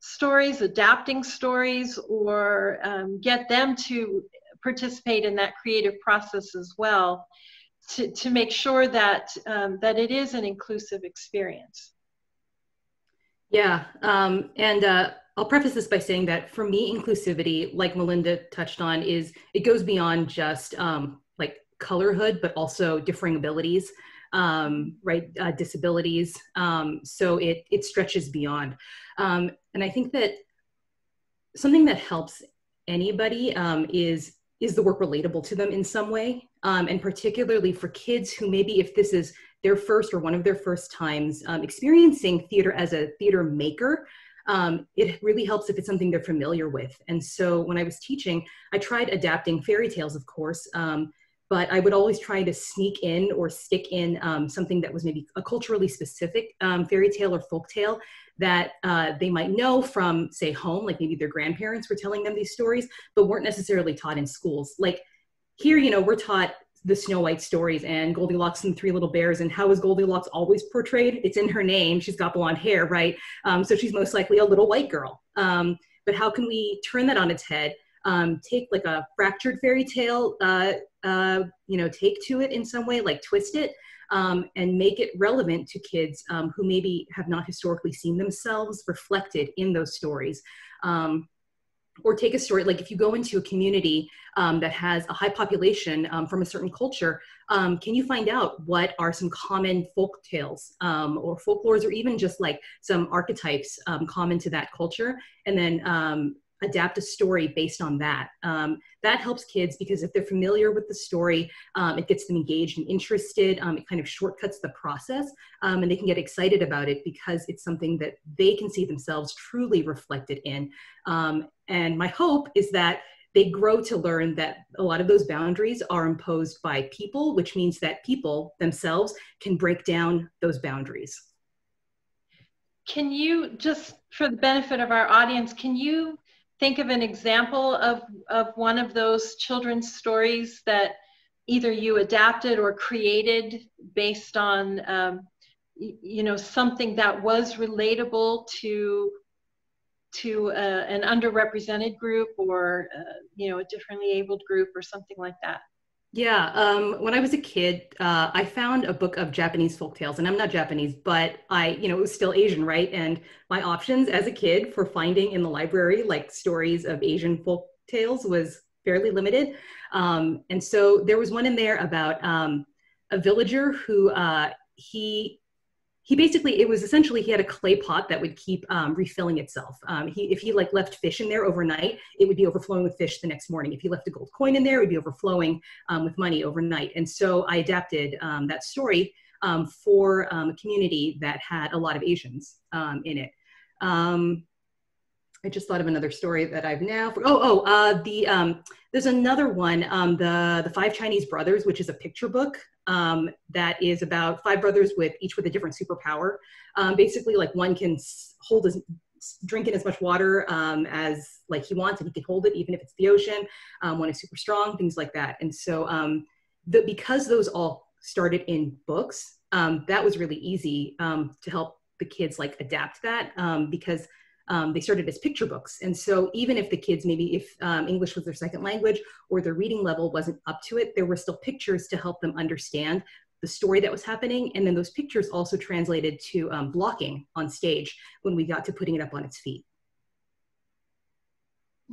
stories, adapting stories, or um, get them to participate in that creative process as well, to, to make sure that um, that it is an inclusive experience. Yeah, um, and uh, I'll preface this by saying that for me, inclusivity, like Melinda touched on, is it goes beyond just um, like colorhood, but also differing abilities, um, right? Uh, disabilities. Um, so it it stretches beyond, um, and I think that something that helps anybody um, is is the work relatable to them in some way, um, and particularly for kids who maybe if this is their first or one of their first times um, experiencing theater as a theater maker. Um, it really helps if it's something they're familiar with. And so when I was teaching, I tried adapting fairy tales, of course, um, but I would always try to sneak in or stick in um, something that was maybe a culturally specific um, fairy tale or folk tale that uh, they might know from, say, home, like maybe their grandparents were telling them these stories, but weren't necessarily taught in schools. Like here, you know, we're taught the Snow White stories and Goldilocks and Three Little Bears. And how is Goldilocks always portrayed? It's in her name. She's got blonde hair, right? Um, so she's most likely a little white girl. Um, but how can we turn that on its head? Um, take like a fractured fairy tale, uh, uh, you know, take to it in some way, like twist it, um, and make it relevant to kids um, who maybe have not historically seen themselves reflected in those stories. Um, or take a story like if you go into a community um, that has a high population um, from a certain culture um, can you find out what are some common folk tales um, or folklores or even just like some archetypes um, common to that culture and then um, adapt a story based on that. That helps kids because if they're familiar with the story, it gets them engaged and interested. It kind of shortcuts the process and they can get excited about it because it's something that they can see themselves truly reflected in. And my hope is that they grow to learn that a lot of those boundaries are imposed by people, which means that people themselves can break down those boundaries. Can you, just for the benefit of our audience, can you think of an example of, of one of those children's stories that either you adapted or created based on um, you know something that was relatable to to uh, an underrepresented group or uh, you know a differently abled group or something like that yeah, um, when I was a kid, uh, I found a book of Japanese folk tales, and I'm not Japanese, but I, you know, it was still Asian, right? And my options as a kid for finding in the library like stories of Asian folk tales was fairly limited. Um, and so there was one in there about um, a villager who uh, he he basically it was essentially he had a clay pot that would keep um, refilling itself. Um, he, if he like left fish in there overnight it would be overflowing with fish the next morning. If he left a gold coin in there it would be overflowing um, with money overnight. And so i adapted um, that story um, for um, a community that had a lot of asians in it. I just thought of another story that I've now. For, oh, oh, uh, the um, there's another one, um, the the Five Chinese Brothers, which is a picture book um, that is about five brothers with each with a different superpower. Um, basically, like one can hold as drink in as much water um, as like he wants, and he can hold it even if it's the ocean. Um, one is super strong, things like that. And so, the, because those all started in books, that was really easy to help the kids like adapt that because um, they started as picture books. And so even if the kids, maybe if um, English was their second language or their reading level wasn't up to it, there were still pictures to help them understand the story that was happening. And then those pictures also translated to um, blocking on stage when we got to putting it up on its feet.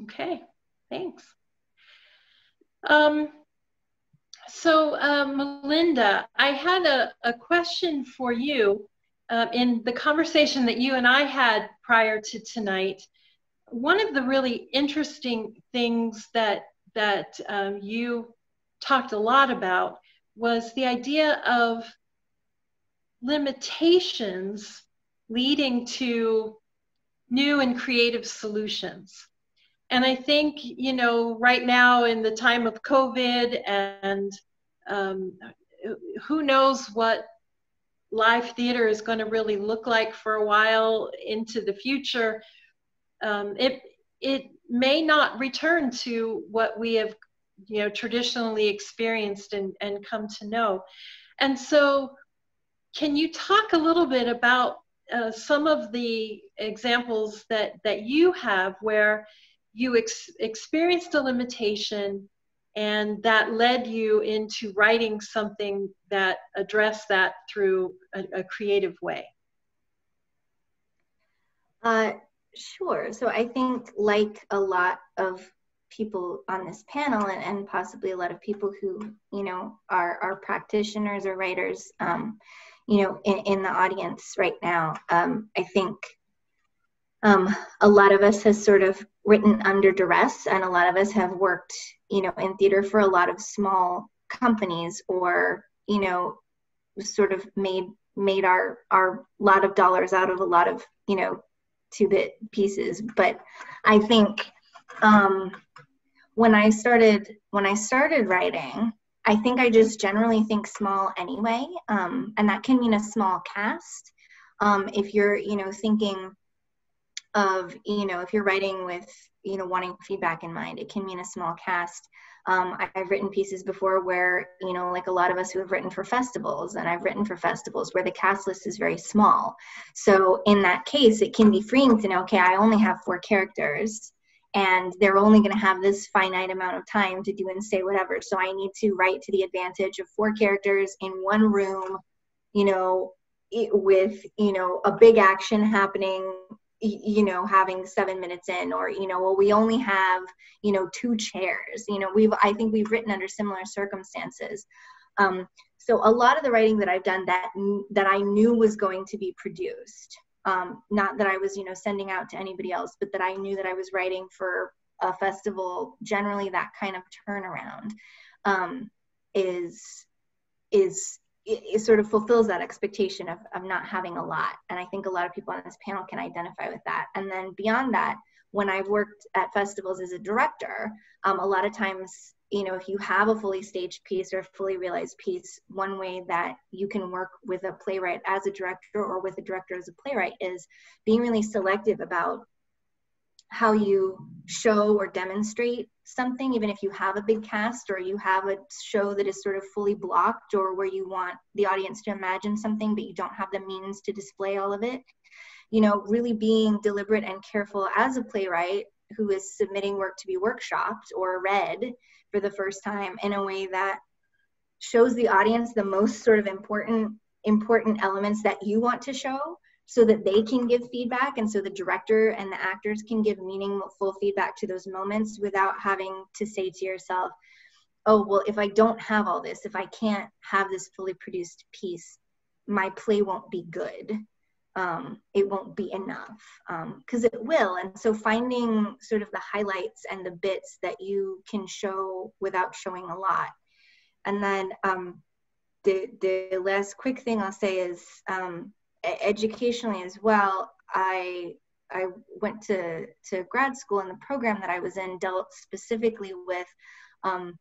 Okay, thanks. Um, so uh, Melinda, I had a, a question for you. Uh, in the conversation that you and I had prior to tonight, one of the really interesting things that that um, you talked a lot about was the idea of limitations leading to new and creative solutions. And I think, you know, right now in the time of COVID and um, who knows what live theater is going to really look like for a while into the future, um, it, it may not return to what we have, you know, traditionally experienced and, and come to know. And so can you talk a little bit about uh, some of the examples that, that you have where you ex- experienced a limitation and that led you into writing something that addressed that through a, a creative way? Uh, sure. So I think, like a lot of people on this panel, and, and possibly a lot of people who you know are are practitioners or writers, um, you know, in, in the audience right now. Um, I think um, a lot of us has sort of written under duress, and a lot of us have worked, you know, in theater for a lot of small companies, or you know, sort of made made our our lot of dollars out of a lot of you know two bit pieces. But I think um, when I started when I started writing, I think I just generally think small anyway, um, and that can mean a small cast. Um, if you're, you know, thinking of, you know, if you're writing with, you know, wanting feedback in mind, it can mean a small cast. Um, I've written pieces before where, you know, like a lot of us who have written for festivals, and I've written for festivals where the cast list is very small. So in that case, it can be freeing to know, okay, I only have four characters and they're only going to have this finite amount of time to do and say whatever so i need to write to the advantage of four characters in one room you know with you know a big action happening you know having seven minutes in or you know well we only have you know two chairs you know we've i think we've written under similar circumstances um, so a lot of the writing that i've done that that i knew was going to be produced um, not that I was, you know, sending out to anybody else, but that I knew that I was writing for a festival. Generally, that kind of turnaround um, is is it, it, sort of fulfills that expectation of, of not having a lot. And I think a lot of people on this panel can identify with that. And then beyond that, when I've worked at festivals as a director, um, a lot of times you know if you have a fully staged piece or a fully realized piece one way that you can work with a playwright as a director or with a director as a playwright is being really selective about how you show or demonstrate something even if you have a big cast or you have a show that is sort of fully blocked or where you want the audience to imagine something but you don't have the means to display all of it. You know really being deliberate and careful as a playwright who is submitting work to be workshopped or read for the first time in a way that shows the audience the most sort of important important elements that you want to show so that they can give feedback and so the director and the actors can give meaningful feedback to those moments without having to say to yourself oh well if i don't have all this if i can't have this fully produced piece my play won't be good um, it won't be enough because um, it will. And so finding sort of the highlights and the bits that you can show without showing a lot. And then um, the, the last quick thing I'll say is um, educationally as well, I, I went to, to grad school and the program that I was in dealt specifically with um,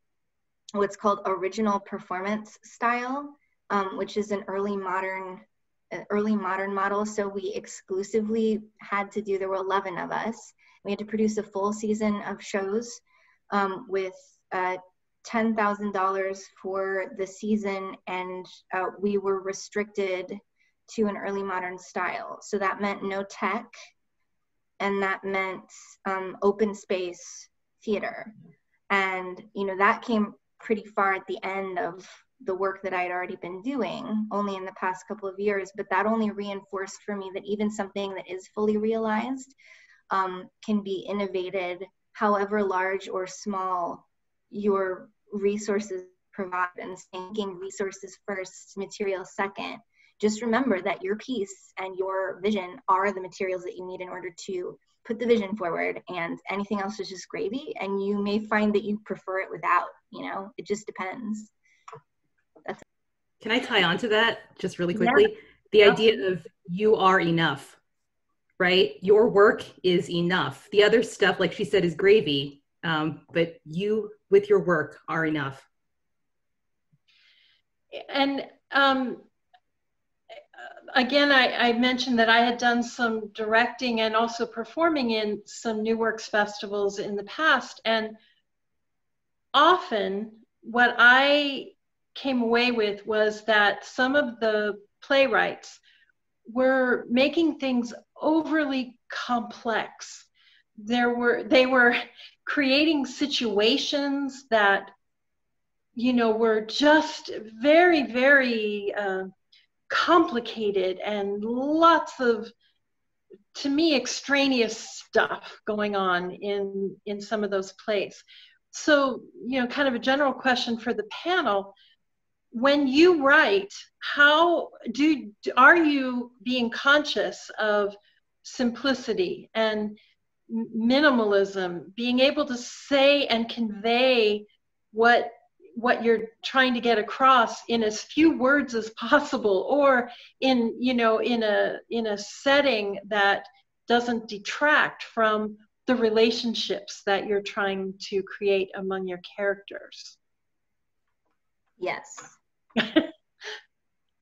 what's called original performance style, um, which is an early modern early modern model. So we exclusively had to do, there were 11 of us. We had to produce a full season of shows um, with uh, $10,000 for the season, and uh, we were restricted to an early modern style. So that meant no tech, and that meant um, open space theater. And, you know, that came pretty far at the end of the work that I had already been doing only in the past couple of years, but that only reinforced for me that even something that is fully realized um, can be innovated, however large or small your resources provide and thinking resources first, material second, just remember that your piece and your vision are the materials that you need in order to put the vision forward. And anything else is just gravy and you may find that you prefer it without you know? It just depends. That's can i tie on to that just really quickly? Yeah. the yeah. idea of you are enough right? Your work is enough. The other stuff like she said is gravy um, but you with your work are enough. And um, again, I, I, mentioned that I had done some directing and also performing in some New Works festivals in the past. And often what I came away with was that some of the playwrights were making things overly complex. There were they were creating situations that you know were just very very uh, complicated and lots of to me extraneous stuff going on in in some of those plays so you know kind of a general question for the panel. When you write how do are you being conscious of simplicity and minimalism being able to say and convey what what you're trying to get across in as few words as possible or in you know in a in a setting that doesn't detract from the relationships that you're trying to create among your characters. Yes.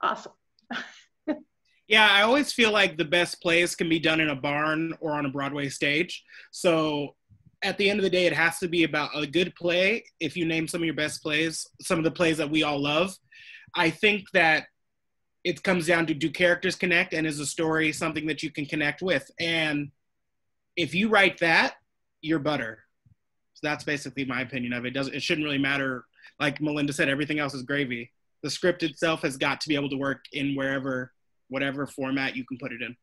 Awesome. Yeah i always feel like the best plays can be done in a barn or on a broadway stage. So at the end of the day, it has to be about a good play. If you name some of your best plays, some of the plays that we all love, I think that it comes down to do characters connect and is a story something that you can connect with? And if you write that, you're butter. So that's basically my opinion of it. it doesn't it shouldn't really matter. Like Melinda said, everything else is gravy. The script itself has got to be able to work in wherever, whatever format you can put it in.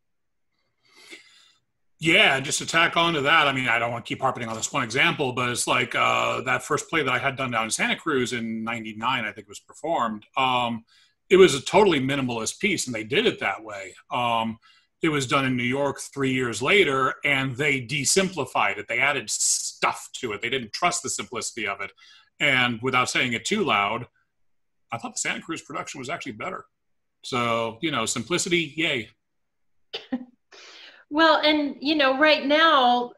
Yeah, and just to tack on to that, I mean, I don't want to keep harping on this one example, but it's like uh, that first play that I had done down in Santa Cruz in '99, I think was performed. Um, it was a totally minimalist piece, and they did it that way. Um, it was done in New York three years later, and they desimplified it. They added stuff to it. They didn't trust the simplicity of it. And without saying it too loud, I thought the Santa Cruz production was actually better. So, you know, simplicity, yay. Well, and you know, right now,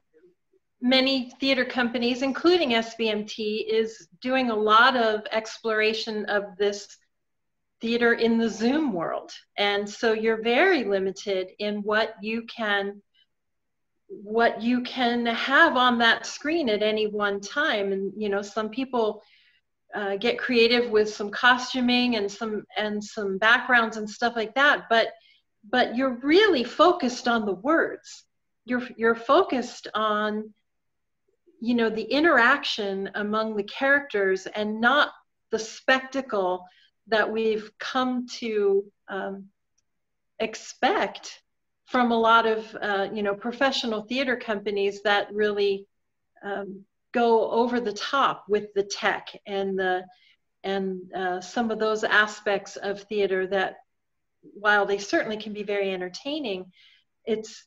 many theater companies, including SBMT, is doing a lot of exploration of this theater in the Zoom world. And so you're very limited in what you can what you can have on that screen at any one time and you know some people uh, get creative with some costuming and some and some backgrounds and stuff like that but but you're really focused on the words. You're you're focused on you know the interaction among the characters and not the spectacle that we've come to um, expect from a lot of uh, you know professional theater companies that really um, go over the top with the tech and the and uh, some of those aspects of theater that while they certainly can be very entertaining, it's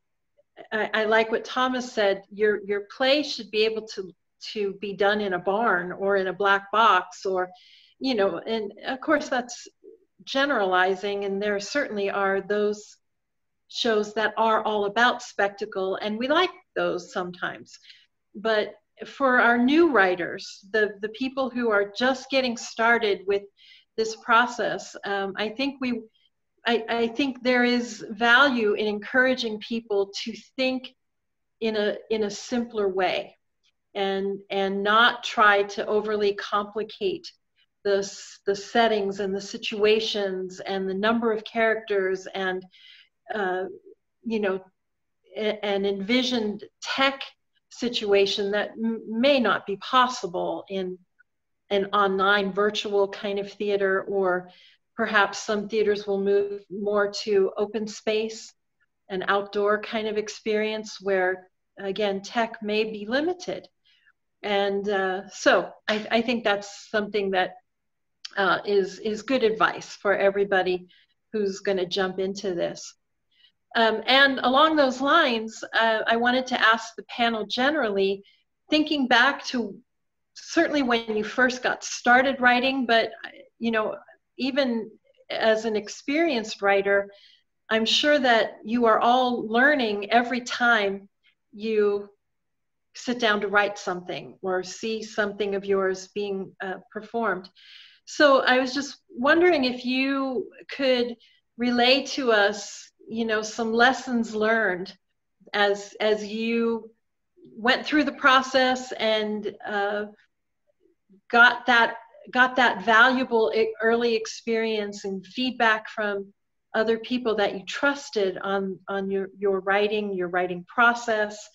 I, I, like what Thomas said. Your your play should be able to to be done in a barn or in a black box or, you know, and of course that's generalizing, and there certainly are those shows that are all about spectacle, and we like those sometimes. But for our new writers, the the people who are just getting started with this process, um, I think we I, I think there is value in encouraging people to think in a in a simpler way and and not try to overly complicate the the settings and the situations and the number of characters and uh, you know an envisioned tech situation that may not be possible in an online virtual kind of theater or Perhaps some theaters will move more to open space, an outdoor kind of experience where, again, tech may be limited. And uh, so I, I, think that's something that uh, is is good advice for everybody who's going to jump into this. Um, and along those lines, uh, I wanted to ask the panel generally, thinking back to certainly when you first got started writing, but you know, even as an experienced writer, I'm sure that you are all learning every time you sit down to write something or see something of yours being uh, performed. So I was just wondering if you could relay to us, you know, some lessons learned as as you went through the process and uh, got that got that valuable early experience and feedback from other people that you trusted on on your your writing your writing process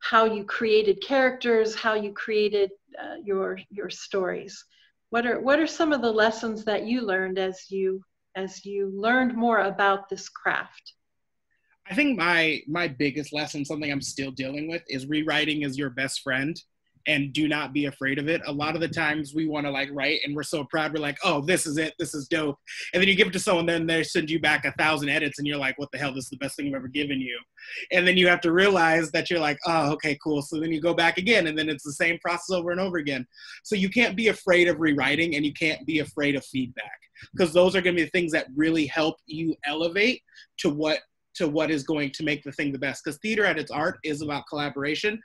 how you created characters how you created uh, your your stories. What are what are some of the lessons that you learned as you as you learned more about this craft? I think my my biggest lesson something i'm still dealing with is rewriting is your best friend and do not be afraid of it. A lot of the times we want to like write and we're so proud, we're like, oh, this is it, this is dope. And then you give it to someone, then they send you back a thousand edits and you're like, what the hell, this is the best thing I've ever given you. And then you have to realize that you're like, oh, okay, cool. So then you go back again and then it's the same process over and over again. So you can't be afraid of rewriting and you can't be afraid of feedback because those are going to be the things that really help you elevate to what to what is going to make the thing the best because theater at its art is about collaboration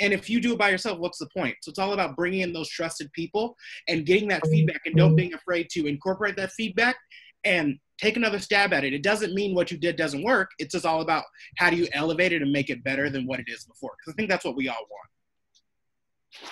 and if you do it by yourself, what's the point? So it's all about bringing in those trusted people and getting that feedback and don't being afraid to incorporate that feedback and take another stab at it. It doesn't mean what you did doesn't work. It's just all about how do you elevate it and make it better than what it is before. Because I think that's what we all want.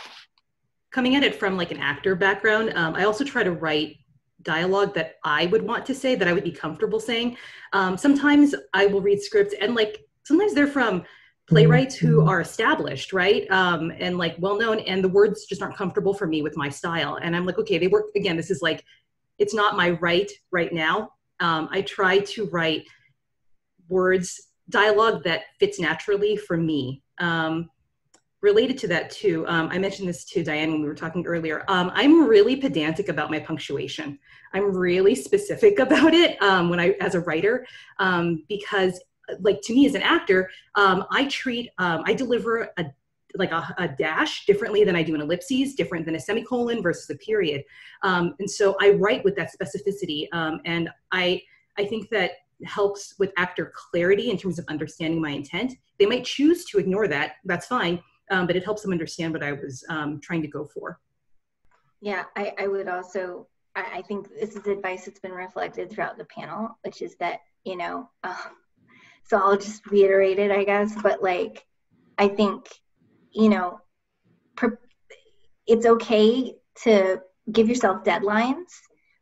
Coming at it from like an actor background, um, I also try to write dialogue that I would want to say that I would be comfortable saying. Um, sometimes I will read scripts and like sometimes they're from playwrights who mm-hmm. are established, right? Um, and like well known, and the words just aren't comfortable for me with my style. And I'm like, okay, they work again. This is like, it's not my right right now. Um, I try to write words, dialogue that fits naturally for me. Um, related to that too, um, I mentioned this to Diane when we were talking earlier. Um, I'm really pedantic about my punctuation. I'm really specific about it um, when I, as a writer, um, because like to me as an actor, um, I treat, um, I deliver a like a, a, dash differently than I do an ellipses, different than a semicolon versus a period. Um, and so I write with that specificity. Um, and I, I think that helps with actor clarity in terms of understanding my intent. They might choose to ignore that, that's fine, um, but it helps them understand what I was um, trying to go for. Yeah, I, I would also, I, I, think this is advice that's been reflected throughout the panel, which is that, you know, um, so I'll just reiterate it, I guess. But like, I think, you know, it's okay to give yourself deadlines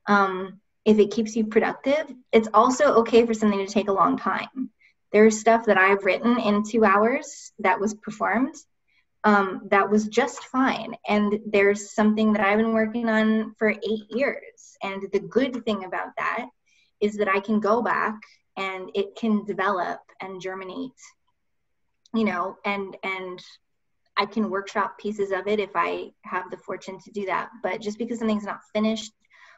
um, if it keeps you productive. It's also okay for something to take a long time. There's stuff that I've written in two hours that was performed um, that was just fine. And there's something that I've been working on for eight years. And the good thing about that is that I can go back and it can develop and germinate you know and and i can workshop pieces of it if i have the fortune to do that. But just because something's not finished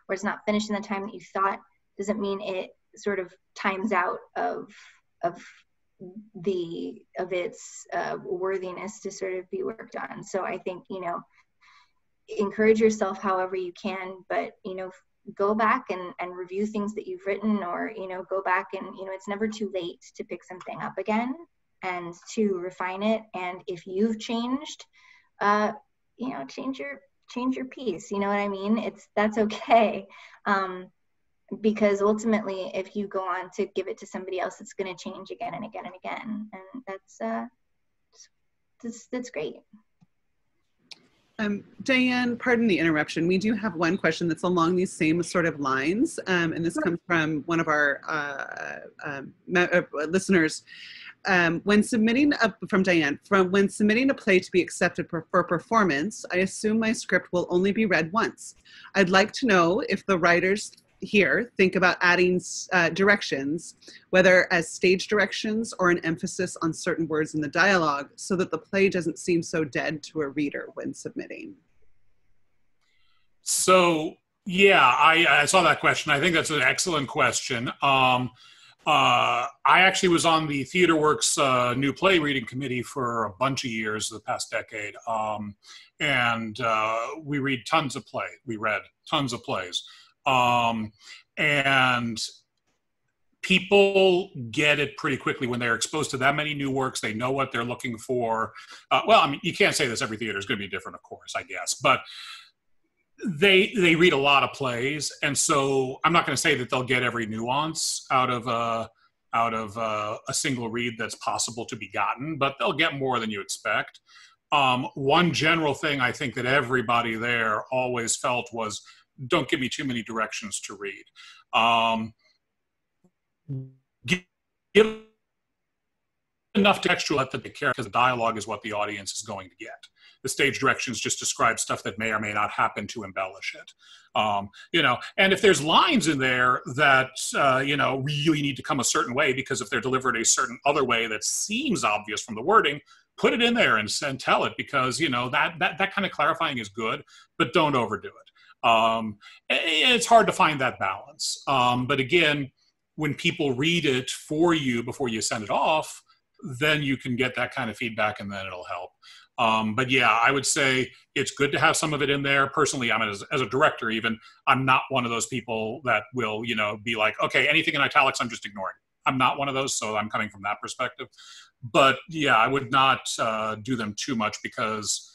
or it's not finished in the time that you thought doesn't mean it sort of times out of of the of its uh, worthiness to sort of be worked on. So i think you know encourage yourself however you can but you know go back and, and review things that you've written or you know go back and you know it's never too late to pick something up again and to refine it. And if you've changed uh you know change your change your piece you know what i mean? It's that's okay. Um because ultimately if you go on to give it to somebody else it's going to change again and again and again. And that's uh that's that's great um, Diane, pardon the interruption. We do have one question that's along these same sort of lines, um, and this comes from one of our uh, um, uh, listeners. Um, when submitting a, from Diane, from when submitting a play to be accepted for, for performance, I assume my script will only be read once. I'd like to know if the writers here think about adding uh, directions, whether as stage directions or an emphasis on certain words in the dialogue, so that the play doesn't seem so dead to a reader when submitting? So Yeah, I, I saw that question. I think that's an excellent question. Um, uh, I actually was on the TheaterWorks uh, new play reading committee for a bunch of years the past decade. Um, and uh, we read tons of play. We read tons of plays. Um, and people get it pretty quickly when they're exposed to that many new works. They know what they're looking for. Uh, well, I mean, you can't say this. Every theater is going to be different, of course, I guess. But they they read a lot of plays, and so I'm not going to say that they'll get every nuance out of a out of a, a, single read that's possible to be gotten, but they'll get more than you expect. Um, one general thing I think that everybody there always felt was, don't give me too many directions to read. Um, give, enough textual that they care because dialogue is what the audience is going to get the stage directions just describe stuff that may or may not happen to embellish it. Um, you know, and if there's lines in there that uh, you know really need to come a certain way because if they're delivered a certain other way that seems obvious from the wording, put it in there and, and tell it because you know that that that kind of clarifying is good, but don't overdo it. Um, it's hard to find that balance. Um, but again, when people read it for you before you send it off, then you can get that kind of feedback and then it'll help. Um, but yeah, I would say it's good to have some of it in there. Personally, I'm as, as a director, even I'm not one of those people that will, you know, be like, okay, anything in italics, I'm just ignoring. I'm not one of those, so I'm coming from that perspective. But yeah, I would not uh, do them too much because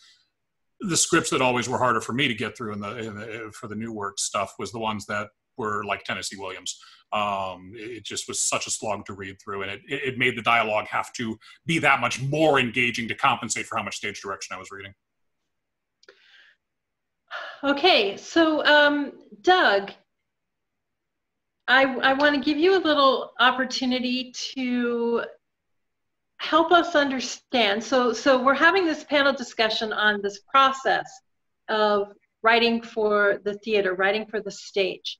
the scripts that always were harder for me to get through in the, in the for the new work stuff was the ones that were like Tennessee Williams. Um, it just was such a slog to read through, and it, it made the dialogue have to be that much more engaging to compensate for how much stage direction I was reading. Okay, so um, Doug, I, I want to give you a little opportunity to help us understand. So, so we're having this panel discussion on this process of writing for the theater, writing for the stage.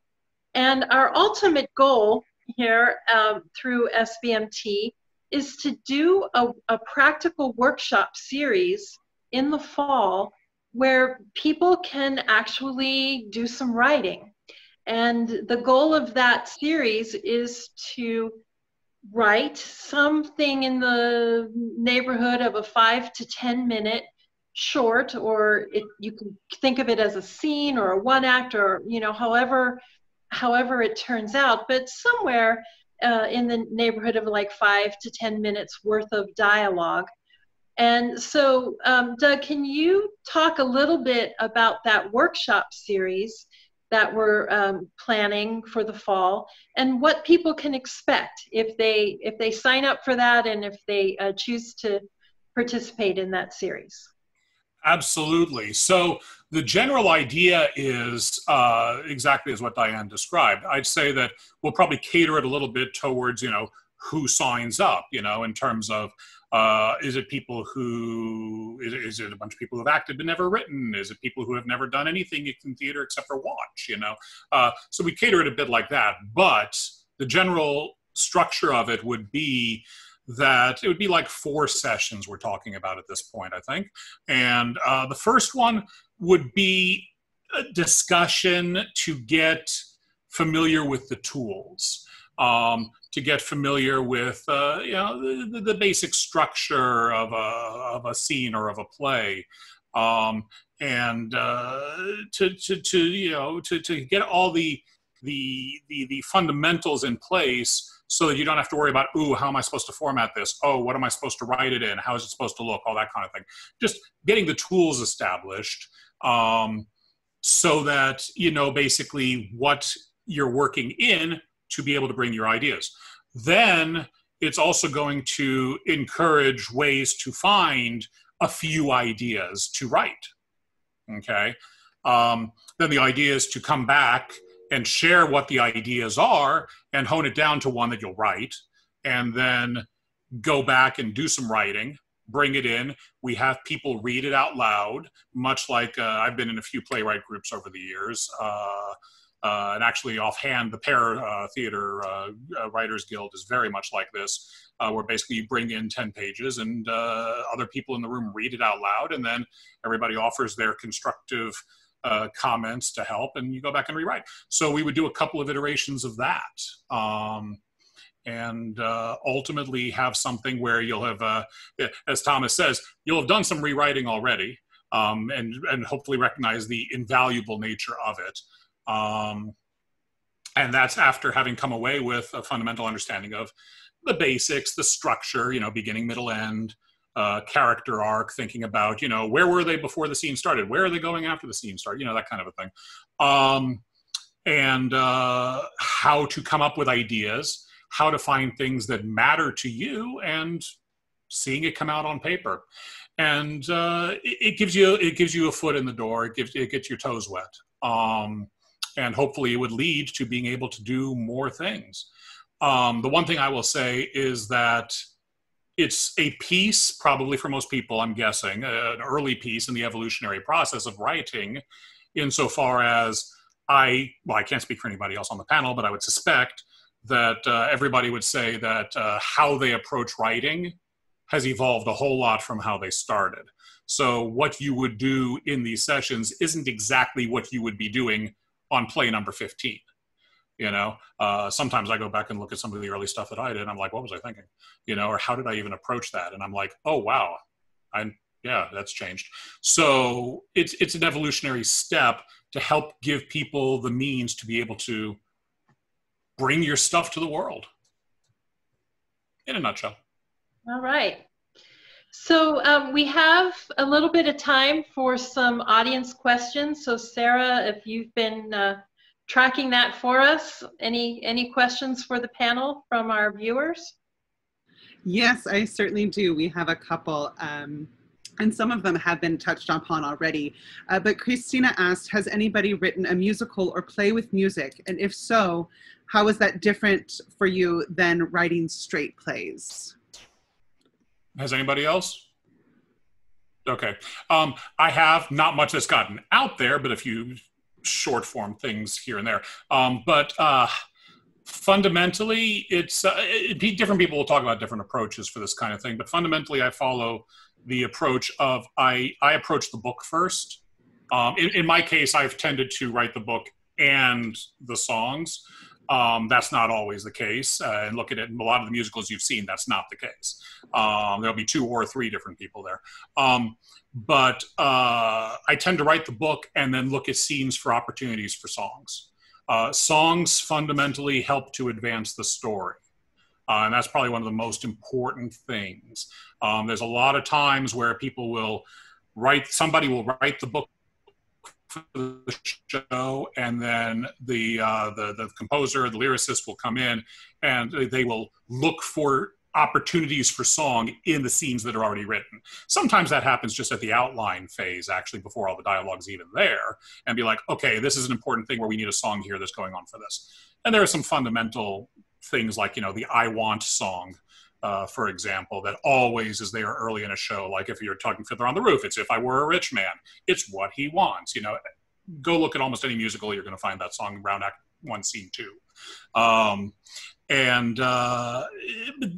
And our ultimate goal here um, through SBMT is to do a, a practical workshop series in the fall where people can actually do some writing. And the goal of that series is to write something in the neighborhood of a five to 10 minute short, or it, you can think of it as a scene or a one act or, you know, however however it turns out, but somewhere uh, in the neighborhood of like five to 10 minutes worth of dialogue. And so, um, Doug, can you talk a little bit about that workshop series that we're um, planning for the fall and what people can expect if they if they sign up for that and if they uh, choose to participate in that series? Absolutely. So the general idea is uh, exactly as what Diane described. I'd say that we'll probably cater it a little bit towards, you know, who signs up, you know, in terms of uh, is it people who, is, is it a bunch of people who've acted but never written? Is it people who have never done anything in theater except for watch, you know? Uh, so we cater it a bit like that. But the general structure of it would be that it would be like four sessions we're talking about at this point, I think. And uh, the first one would be a discussion to get familiar with the tools, um, to get familiar with uh, you know the, the, basic structure of a, of a scene or of a play. Um, and uh, to, to, to, you know, to, to get all the, the, the, the fundamentals in place so that you don't have to worry about, ooh, how am I supposed to format this? Oh, what am I supposed to write it in? How is it supposed to look? All that kind of thing. Just getting the tools established um, so that you know basically what you're working in to be able to bring your ideas. Then it's also going to encourage ways to find a few ideas to write. Okay. Um, then the idea is to come back and share what the ideas are and hone it down to one that you'll write and then go back and do some writing bring it in we have people read it out loud much like uh, i've been in a few playwright groups over the years uh, uh, and actually offhand the Pear uh, theater uh, uh, writers guild is very much like this where basically you bring in 10 pages and other people in the room read it out loud and then everybody offers their constructive uh, comments to help, and you go back and rewrite. So we would do a couple of iterations of that. Um, and uh, ultimately have something where you'll have, uh, as Thomas says, you'll have done some rewriting already, um, and and hopefully recognize the invaluable nature of it. Um, and that's after having come away with a fundamental understanding of the basics, the structure, you know, beginning, middle, end, uh, character arc, thinking about, you know, where were they before the scene started? Where are they going after the scene started? You know, that kind of a thing. Um, and uh, how to come up with ideas how to find things that matter to you and seeing it come out on paper and uh, it, it, gives you it gives you a foot in the door it gives it gets your toes wet um, and hopefully it would lead to being able to do more things um, the one thing i will say is that it's a piece probably for most people i'm guessing an early piece in the evolutionary process of writing insofar as i well i can't speak for anybody else on the panel but i would suspect that uh, everybody would say that uh, how they approach writing has evolved a whole lot from how they started. So, what you would do in these sessions isn't exactly what you would be doing on play number 15. You know, uh, sometimes I go back and look at some of the early stuff that I did, and I'm like, what was I thinking? You know, or how did I even approach that? And I'm like, oh, wow, I, yeah, that's changed. So, it's, it's an evolutionary step to help give people the means to be able to bring your stuff to the world in a nutshell. All right. So um, we have a little bit of time for some audience questions. So Sarah, if you've been uh, tracking that for us, any any questions for the panel from our viewers? Yes, I certainly do. We have a couple. Um, and some of them have been touched upon already. Uh, but Christina asked, has anybody written a musical or play with music? And if so, how is that different for you than writing straight plays? Has anybody else? Okay. Um, I have not much that's gotten out there, but a few short form things here and there. Um, but uh, fundamentally, it's uh, it, different people will talk about different approaches for this kind of thing. But fundamentally, I follow the approach of I, I approach the book first. Um, in, in my case, I've tended to write the book and the songs. Um, that's not always the case. Uh, and look at it, a lot of the musicals you've seen, that's not the case. Um, there'll be two or three different people there. Um, but uh, I tend to write the book and then look at scenes for opportunities for songs. Uh, songs fundamentally help to advance the story. Uh, and that's probably one of the most important things. Um, there's a lot of times where people will write, somebody will write the book for the show, and then the, uh, the the composer, the lyricist will come in, and they will look for opportunities for song in the scenes that are already written. Sometimes that happens just at the outline phase, actually, before all the dialogue's even there, and be like, okay, this is an important thing where we need a song here that's going on for this. And there are some fundamental things like, you know, the I Want song uh, for example, that always is there early in a show. Like if you're talking Fiddler on the Roof, it's If I Were a Rich Man. It's what he wants. You know, go look at almost any musical, you're going to find that song around Act One, Scene Two. Um, and uh,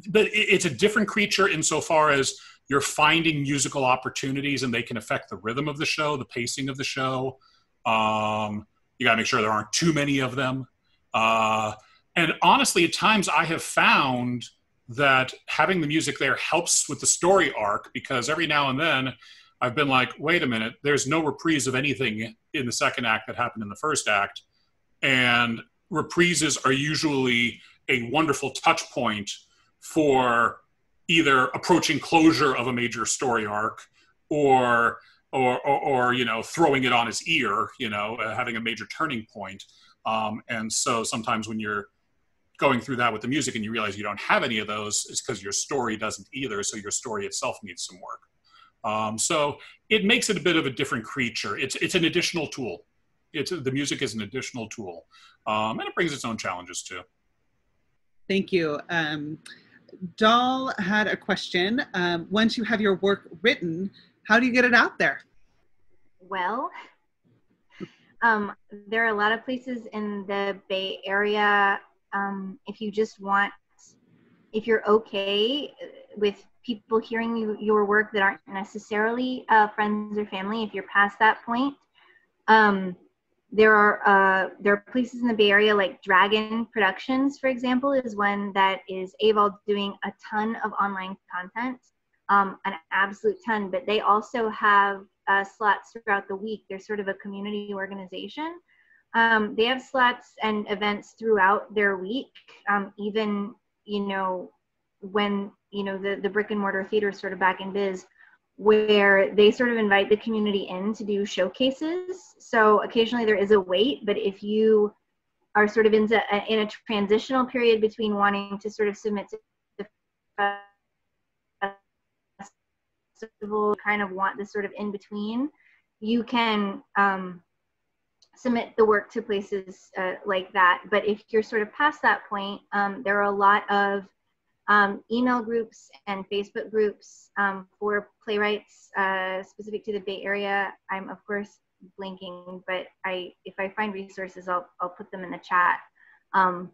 but it's a different creature insofar as you're finding musical opportunities and they can affect the rhythm of the show, the pacing of the show. Um, you got to make sure there aren't too many of them. Uh, and honestly, at times I have found that having the music there helps with the story arc because every now and then I've been like, wait a minute, there's no reprise of anything in the second act that happened in the first act. And reprises are usually a wonderful touch point for either approaching closure of a major story arc or or, or, or you know throwing it on its ear you know uh, having a major turning point um, and so sometimes when you're going through that with the music and you realize you don't have any of those, it's because your story doesn't either. So your story itself needs some work. Um, so it makes it a bit of a different creature. It's it's an additional tool. It's the music is an additional tool, um, and it brings its own challenges too. Thank you. Um, Doll had a question. Um, once you have your work written, how do you get it out there? Well, um, there are a lot of places in the Bay Area um, if you just want, if you're okay with people hearing you, your work that aren't necessarily uh, friends or family, if you're past that point, Um, there are uh, there are places in the Bay Area like Dragon Productions, for example, is one that is able doing a ton of online content, um, an absolute ton. But they also have uh, slots throughout the week. They're sort of a community organization. Um, they have slots and events throughout their week, um, even you know when you know the the brick and mortar theater sort of back in biz where they sort of invite the community in to do showcases. So occasionally there is a wait, but if you are sort of in a, in a transitional period between wanting to sort of submit to the festival, kind of want this sort of in between, you can um, submit the work to places uh, like that. But if you're sort of past that point, um, there are a lot of um, email groups and Facebook groups um, for playwrights uh, specific to the Bay Area. I'm of course blinking, but I if I find resources, I'll I'll put them in the chat. Um,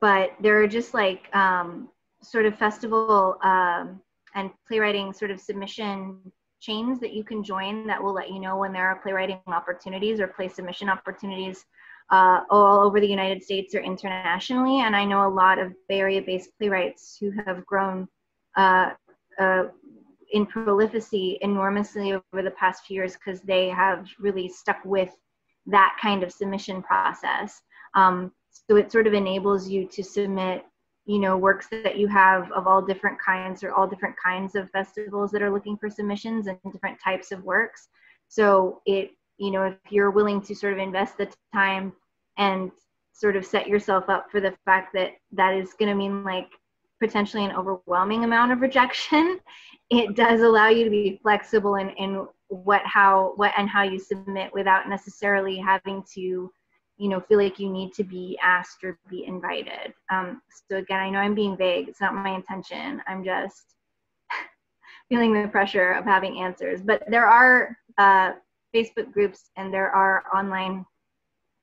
but there are just like um, sort of festival um, and playwriting sort of submission chains that you can join that will let you know when there are playwriting opportunities or play submission opportunities uh, all over the United States or internationally. And I know a lot of Bay Area based playwrights who have grown uh, uh, in prolificity enormously over the past few years because they have really stuck with that kind of submission process. Um, so it sort of enables you to submit you know works that you have of all different kinds or all different kinds of festivals that are looking for submissions and different types of works. So it you know, if you're willing to sort of invest the time and sort of set yourself up for the fact that that is going to mean like potentially an overwhelming amount of rejection, it does allow you to be flexible in, in what, how, what, and how you submit without necessarily having to, you know, feel like you need to be asked or be invited. Um, so again, I know I'm being vague. It's not my intention. I'm just feeling the pressure of having answers. But there are uh, Facebook groups and there are online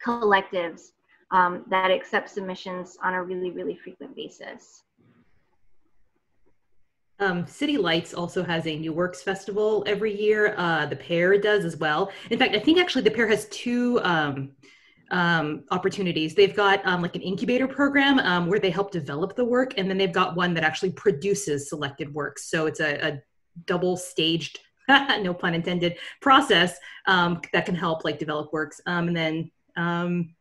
collectives um, that accept submissions on a really, really frequent basis. Um, City Lights also has a New Works Festival every year. Uh, the Pear does as well. In fact, I think actually the Pear has two um, um, opportunities. They've got um, like an incubator program um, where they help develop the work, and then they've got one that actually produces selected works. So it's a, a double staged no pun intended, process um, that can help like develop works. Um, and then um,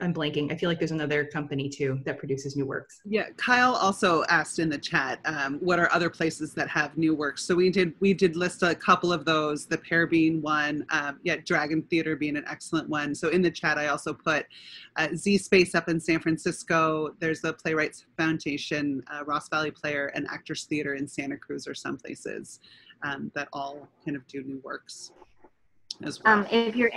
I'm blanking. I feel like there's another company too that produces new works. Yeah, Kyle also asked in the chat, um, what are other places that have new works? So we did we did list a couple of those. The Pear being one, um, yeah, Dragon Theater being an excellent one. So in the chat, I also put uh, Z Space up in San Francisco. There's the Playwrights Foundation, uh, Ross Valley Player, and Actors Theater in Santa Cruz, or some places um, that all kind of do new works as well. Um, if you're,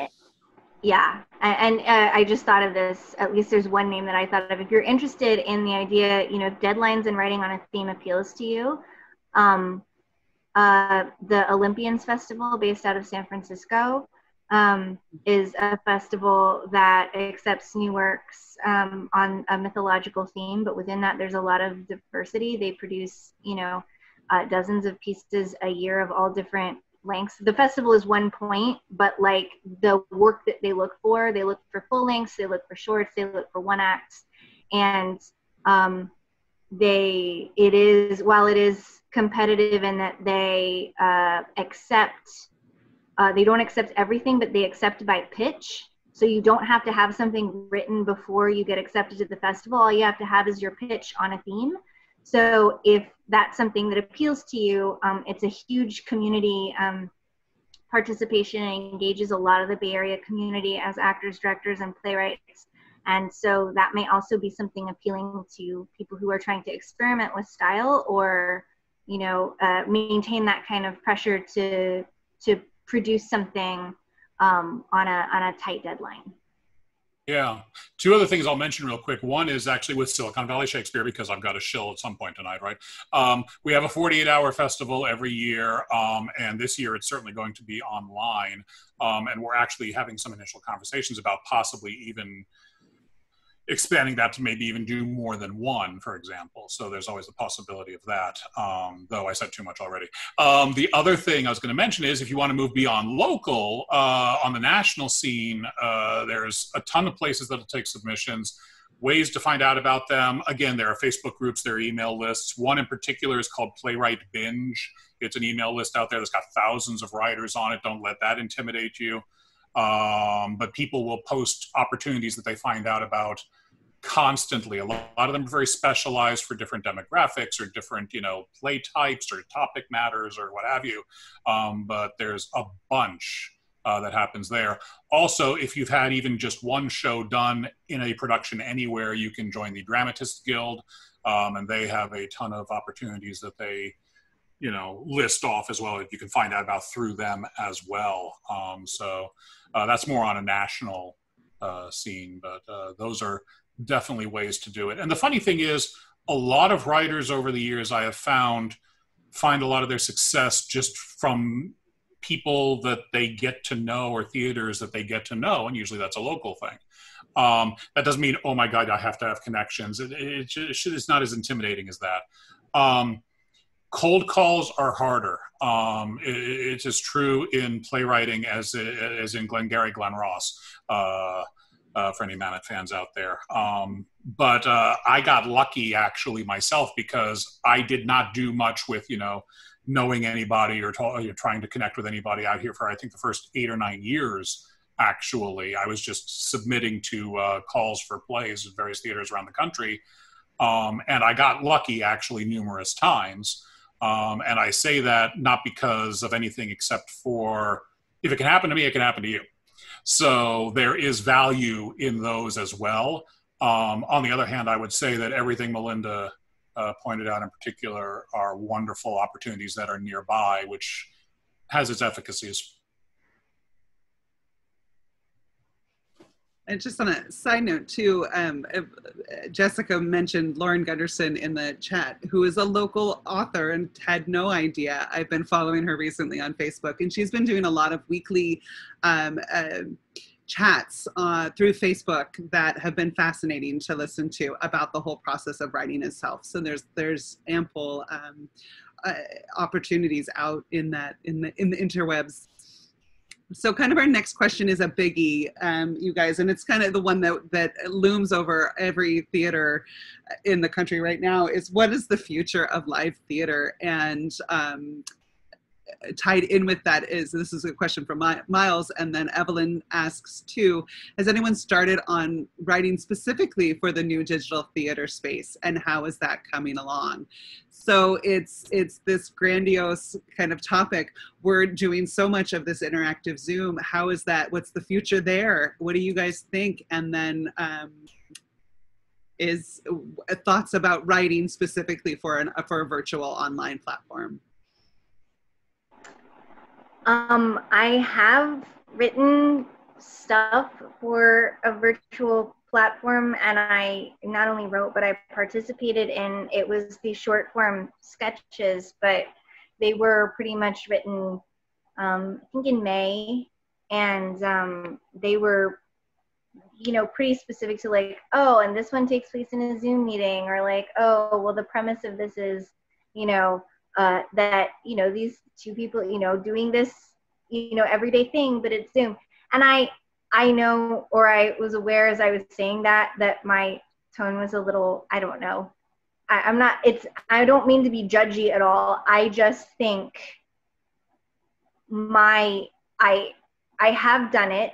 yeah, and uh, I just thought of this. At least there's one name that I thought of. If you're interested in the idea, you know, deadlines and writing on a theme appeals to you, um, uh, the Olympians Festival, based out of San Francisco, um, is a festival that accepts new works um, on a mythological theme, but within that, there's a lot of diversity. They produce, you know, uh, dozens of pieces a year of all different lengths. The festival is one point, but like the work that they look for, they look for full lengths, they look for shorts, they look for one acts, and um, they it is while it is competitive in that they uh, accept uh, they don't accept everything, but they accept by pitch. So you don't have to have something written before you get accepted to the festival. All you have to have is your pitch on a theme. So if that's something that appeals to you, um, it's a huge community um, participation and engages a lot of the Bay Area community as actors, directors, and playwrights. And so that may also be something appealing to people who are trying to experiment with style or, you know, uh, maintain that kind of pressure to to produce something um, on a on a tight deadline. Yeah. Two other things I'll mention real quick. One is actually with Silicon Valley Shakespeare because I've got a shill at some point tonight, right? Um, we have a 48 hour festival every year, um, and this year it's certainly going to be online. Um, and we're actually having some initial conversations about possibly even expanding that to maybe even do more than one, for example. So there's always the possibility of that, um, though I said too much already. Um, the other thing I was going to mention is if you want to move beyond local, uh, on the national scene, uh, there's a ton of places that'll take submissions. Ways to find out about them. Again, there are Facebook groups, there are email lists. One in particular is called Playwright Binge. It's an email list out there that's got thousands of writers on it. Don't let that intimidate you. Um, but people will post opportunities that they find out about constantly. A lot, of them are very specialized for different demographics or different, you know, play types or topic matters or what have you. Um, but there's a bunch uh, that happens there. Also, if you've had even just one show done in a production anywhere, you can join the Dramatists Guild, um, and they have a ton of opportunities that they you know list off as well you can find out about through them as well um, so uh, that's more on a national uh, scene but uh, those are definitely ways to do it. And the funny thing is a lot of writers over the years i have found find a lot of their success just from people that they get to know or theaters that they get to know and usually that's a local thing. Um, that doesn't mean oh my god i have to have connections. It, it, it, it's not as intimidating as that. Um, cold calls are harder. Um, it, it's as true in playwriting as as in Glengarry Glen Ross. Uh, uh, for any Mamet fans out there, um, but uh, I got lucky actually myself because I did not do much with you know knowing anybody or, or trying to connect with anybody out here for I think the first eight or nine years. Actually, I was just submitting to uh, calls for plays at various theaters around the country, um, and I got lucky actually numerous times. Um, and I say that not because of anything except for if it can happen to me, it can happen to you. So there is value in those as well. Um, on the other hand, I would say that everything Melinda uh, pointed out in particular are wonderful opportunities that are nearby, which has its efficacies. And just on a side note too, um, uh, Jessica mentioned Lauren Gunderson in the chat, who is a local author and had no idea. I've been following her recently on Facebook, and she's been doing a lot of weekly um, uh, chats uh, through Facebook that have been fascinating to listen to about the whole process of writing itself. So there's there's ample um, uh, opportunities out in that in the in the interwebs so kind of our next question is a biggie um, you guys and it's kind of the one that that looms over every theater in the country right now is what is the future of live theater? And um, tied in with that is this is a question from Miles, and then Evelyn asks too Has anyone started on writing specifically for the new digital theater space, and how is that coming along? So it's it's this grandiose kind of topic. We're doing so much of this interactive Zoom. How is that? What's the future there? What do you guys think? And then. Um, is uh, thoughts about writing specifically for an for a virtual online platform um, I have written stuff for a virtual platform and I not only wrote but I participated in it was the short form sketches but they were pretty much written um, I think in May and um, they were you know pretty specific to like oh and this one takes place in a Zoom meeting or like oh well the premise of this is you know uh, that you know these two people you know doing this you know everyday thing but it's zoom. And i i know or i was aware as i was saying that that my tone was a little i don't know. I, i'm not it's i don't mean to be judgy at all. I just think my i i have done it.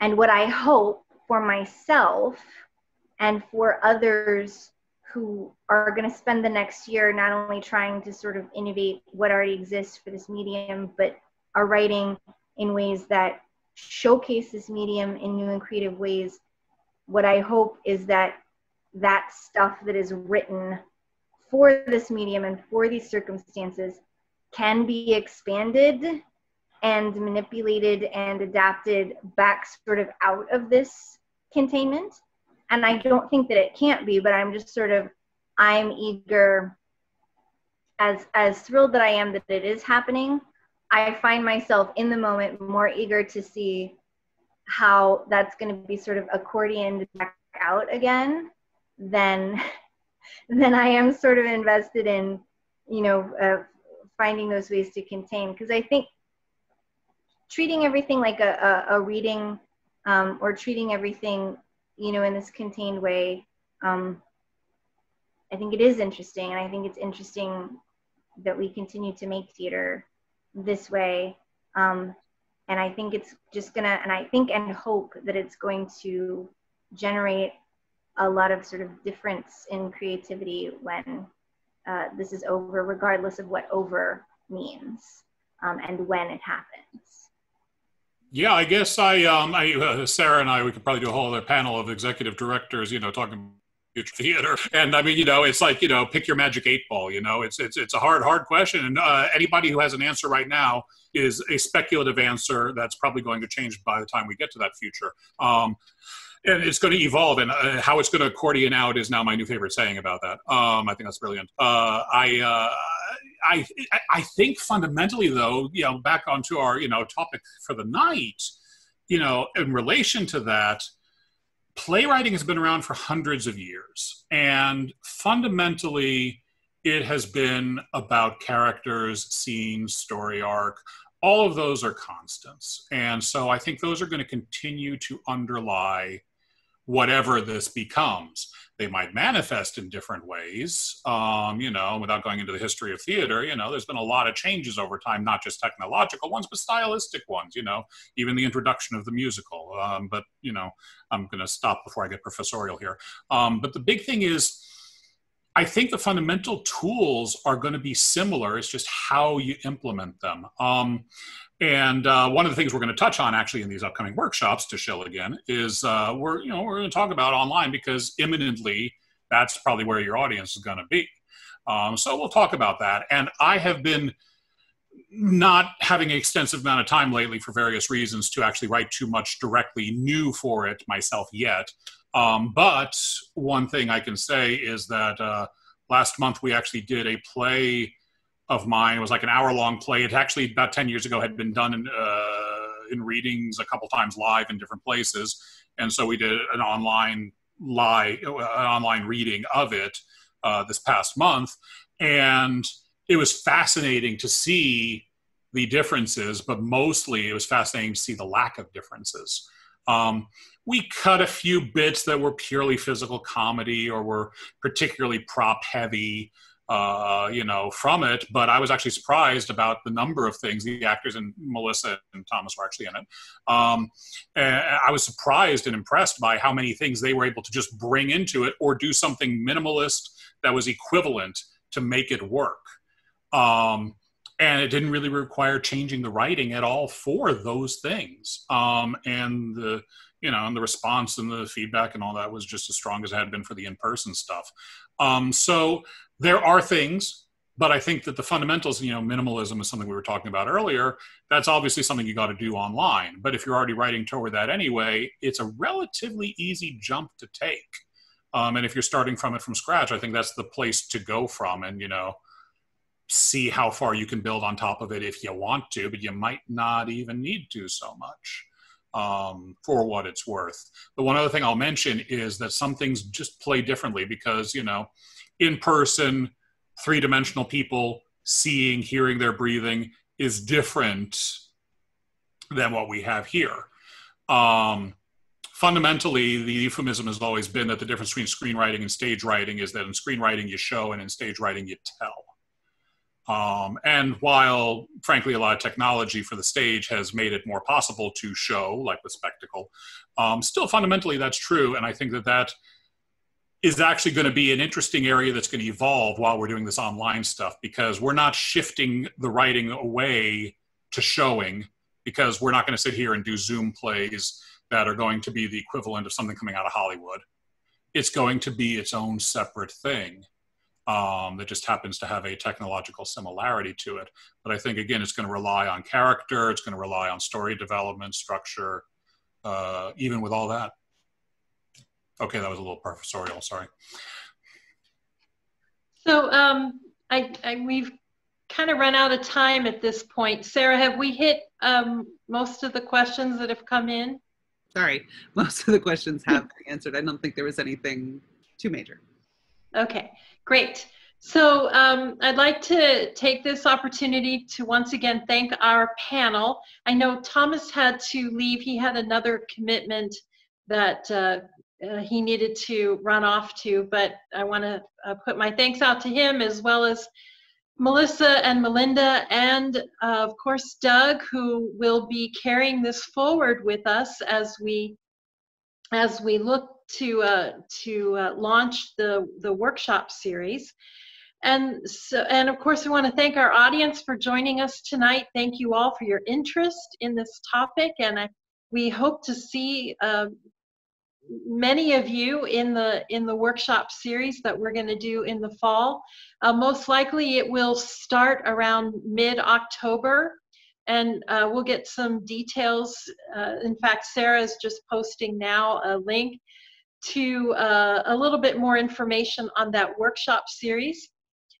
And what i hope for myself and for others who are going to spend the next year not only trying to sort of innovate what already exists for this medium, but are writing in ways that showcase this medium in new and creative ways. What I hope is that that stuff that is written for this medium and for these circumstances can be expanded and manipulated and adapted back sort of out of this containment and I don't think that it can't be, but I'm just sort of I'm eager as as thrilled that I am that it is happening. I find myself in the moment more eager to see how that's going to be sort of accordioned back out again, then then I am sort of invested in, you know, uh, finding those ways to contain. Because I think treating everything like a, a, a reading um, or treating everything, you know, in this contained way, um, I think it is interesting. And I think it's interesting that we continue to make theater this way. Um, and I think it's just gonna, and I think and hope that it's going to generate a lot of sort of difference in creativity when uh, this is over, regardless of what over means um, and when it happens. Yeah, I guess I, um, I uh, Sarah and I, we could probably do a whole other panel of executive directors, you know, talking future theater. And I mean, you know, it's like you know, pick your magic eight ball. You know, it's it's it's a hard hard question, and uh, anybody who has an answer right now is a speculative answer that's probably going to change by the time we get to that future. Um, and it's going to evolve and uh, how it's going to accordion out is now my new favorite saying about that um, i think that's brilliant uh, I, uh, I i think fundamentally though you know back onto our you know topic for the night you know in relation to that playwriting has been around for hundreds of years. And fundamentally it has been about characters scenes story arc. All of those are constants. And so i think those are going to continue to underlie whatever this becomes. They might manifest in different ways. Um, you know, without going into the history of theater, you know, there's been a lot of changes over time, not just technological ones, but stylistic ones. You know, even the introduction of the musical. Um, but you know, I'm going to stop before I get professorial here. Um, but the big thing is. I think the fundamental tools are going to be similar. It's just how you implement them. Um, and uh, one of the things we're going to touch on actually in these upcoming workshops to Shell again is uh, we're you know we're going to talk about online because imminently that's probably where your audience is going to be. Um, so we'll talk about that. And I have been not having an extensive amount of time lately for various reasons to actually write too much directly new for it myself yet. Um, but one thing I can say is that uh, last month we actually did a play of mine. It was like an hour long play. It actually about 10 years ago had been done in, uh, in readings a couple times live in different places. And so we did an online live, an online reading of it uh, this past month. And it was fascinating to see the differences, but mostly it was fascinating to see the lack of differences. Um, we cut a few bits that were purely physical comedy or were particularly prop heavy uh, you know, from it. But I was actually surprised about the number of things the actors and Melissa and Thomas were actually in it. Um, I was surprised and impressed by how many things they were able to just bring into it or do something minimalist that was equivalent to make it work. Um, and it didn't really require changing the writing at all for those things. Um, and the you know, and the response and the feedback and all that was just as strong as it had been for the in-person stuff. Um, so there are things, but I think that the fundamentals, you know, minimalism is something we were talking about earlier. That's obviously something you got to do online. But if you're already writing toward that anyway, it's a relatively easy jump to take. Um, and if you're starting from it from scratch, I think that's the place to go from, and you know, see how far you can build on top of it if you want to, but you might not even need to so much um, for what it's worth. The one other thing I'll mention is that some things just play differently because you know in person, three dimensional people seeing, hearing their breathing is different than what we have here. Um, fundamentally, the euphemism has always been that the difference between screenwriting and stage writing is that in screenwriting you show and in stage writing you tell. Um, and while, frankly, a lot of technology for the stage has made it more possible to show, like with spectacle, um, still fundamentally that's true. And I think that that is actually going to be an interesting area that's going to evolve while we're doing this online stuff because we're not shifting the writing away to showing because we're not going to sit here and do Zoom plays that are going to be the equivalent of something coming out of Hollywood. It's going to be its own separate thing um, that just happens to have a technological similarity to it. But I think, again, it's going to rely on character, it's going to rely on story development, structure, uh, even with all that. Okay, that was a little professorial, sorry. So um, I, I, we've kind of run out of time at this point. Sarah, have we hit um, most of the questions that have come in? sorry, most of the questions have been answered. I don't think there was anything too major. Okay, great. So um, I'd like to take this opportunity to once again thank our panel. I know Thomas had to leave. He had another commitment that uh, uh, he needed to run off to, but I want to uh, put my thanks out to him as well as Melissa and Melinda and uh, of course Doug who will be carrying this forward with us as we as we look to uh, to uh, launch the the workshop series. And so, and of course, we want to thank our audience for joining us tonight. Thank you all for your interest in this topic, and I, we hope to see uh, many of you in the in the workshop series that we're going to do in the fall. Uh, most likely, it will start around mid-October, and uh, we'll get some details. Uh, in fact, Sarah is just posting now a link to uh, a little bit more information on that workshop series.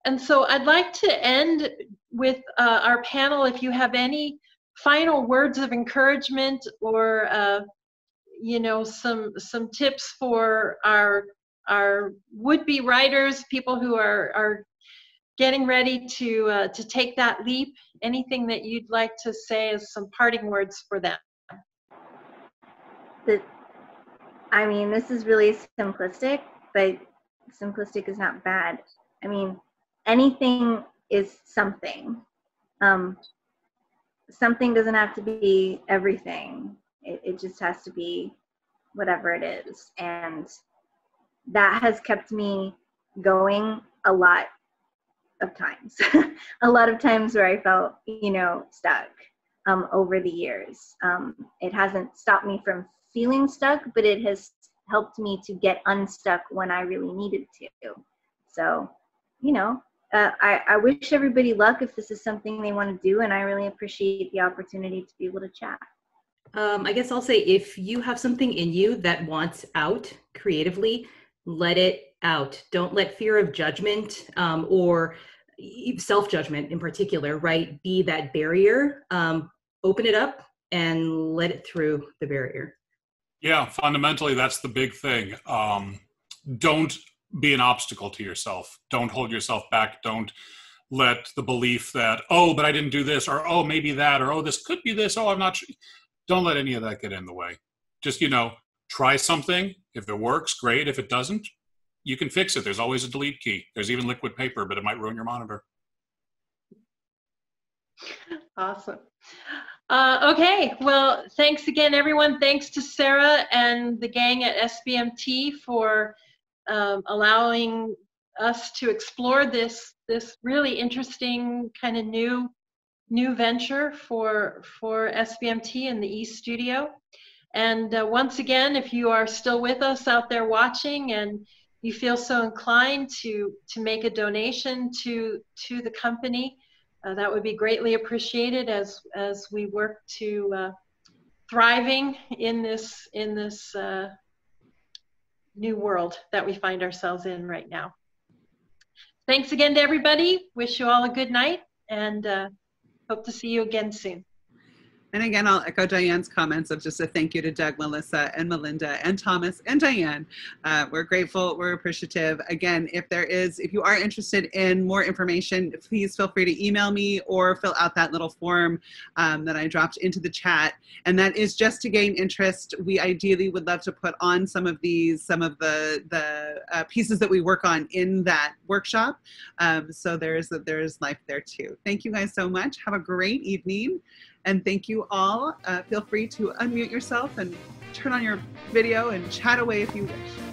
And so I'd like to end with uh, our panel. If you have any final words of encouragement or uh, you know some some tips for our our would-be writers, people who are are getting ready to uh, to take that leap. Anything that you'd like to say as some parting words for them? The, I mean, this is really simplistic, but simplistic is not bad. I mean, anything is something. Um, something doesn't have to be everything. It, it just has to be whatever it is. And that has kept me going a lot of times. a lot of times where I felt, you know, stuck um, over the years. Um, it hasn't stopped me from feeling stuck, but it has helped me to get unstuck when I really needed to. So, you know, uh, I, I wish everybody luck if this is something they want to do, and I really appreciate the opportunity to be able to chat. Um, I guess I'll say if you have something in you that wants out creatively, let it out. Don't let fear of judgment um, or self judgment in particular, right, be that barrier. Um, open it up and let it through the barrier. Yeah, fundamentally, that's the big thing. Um, don't be an obstacle to yourself. Don't hold yourself back. Don't let the belief that, oh, but I didn't do this, or oh, maybe that, or oh, this could be this, oh, I'm not sure. Don't let any of that get in the way. Just, you know, try something. If it works, great. If it doesn't, you can fix it. There's always a delete key. There's even liquid paper, but it might ruin your monitor. Awesome. Uh, okay, well, thanks again, everyone. Thanks to Sarah and the gang at SBMT for um, allowing us to explore this this really interesting kind of new new venture for for SBMT in the eStudio. And uh, once again, if you are still with us out there watching and you feel so inclined to to make a donation to to the company, uh, that would be greatly appreciated as as we work to uh, thriving in this in this uh, new world that we find ourselves in right now. Thanks again to everybody. Wish you all a good night and uh, hope to see you again soon. And again, I'll echo Diane's comments of just a thank you to Doug, Melissa, and Melinda, and Thomas, and Diane. Uh, we're grateful, we're appreciative. Again, if there is, if you are interested in more information, please feel free to email me or fill out that little form um, that I dropped into the chat. And that is just to gain interest. We ideally would love to put on some of these, some of the the uh, pieces that we work on in that workshop. Um, so there's there's life there too. Thank you guys so much. Have a great evening. And thank you all. Uh, feel free to unmute yourself and turn on your video and chat away if you wish.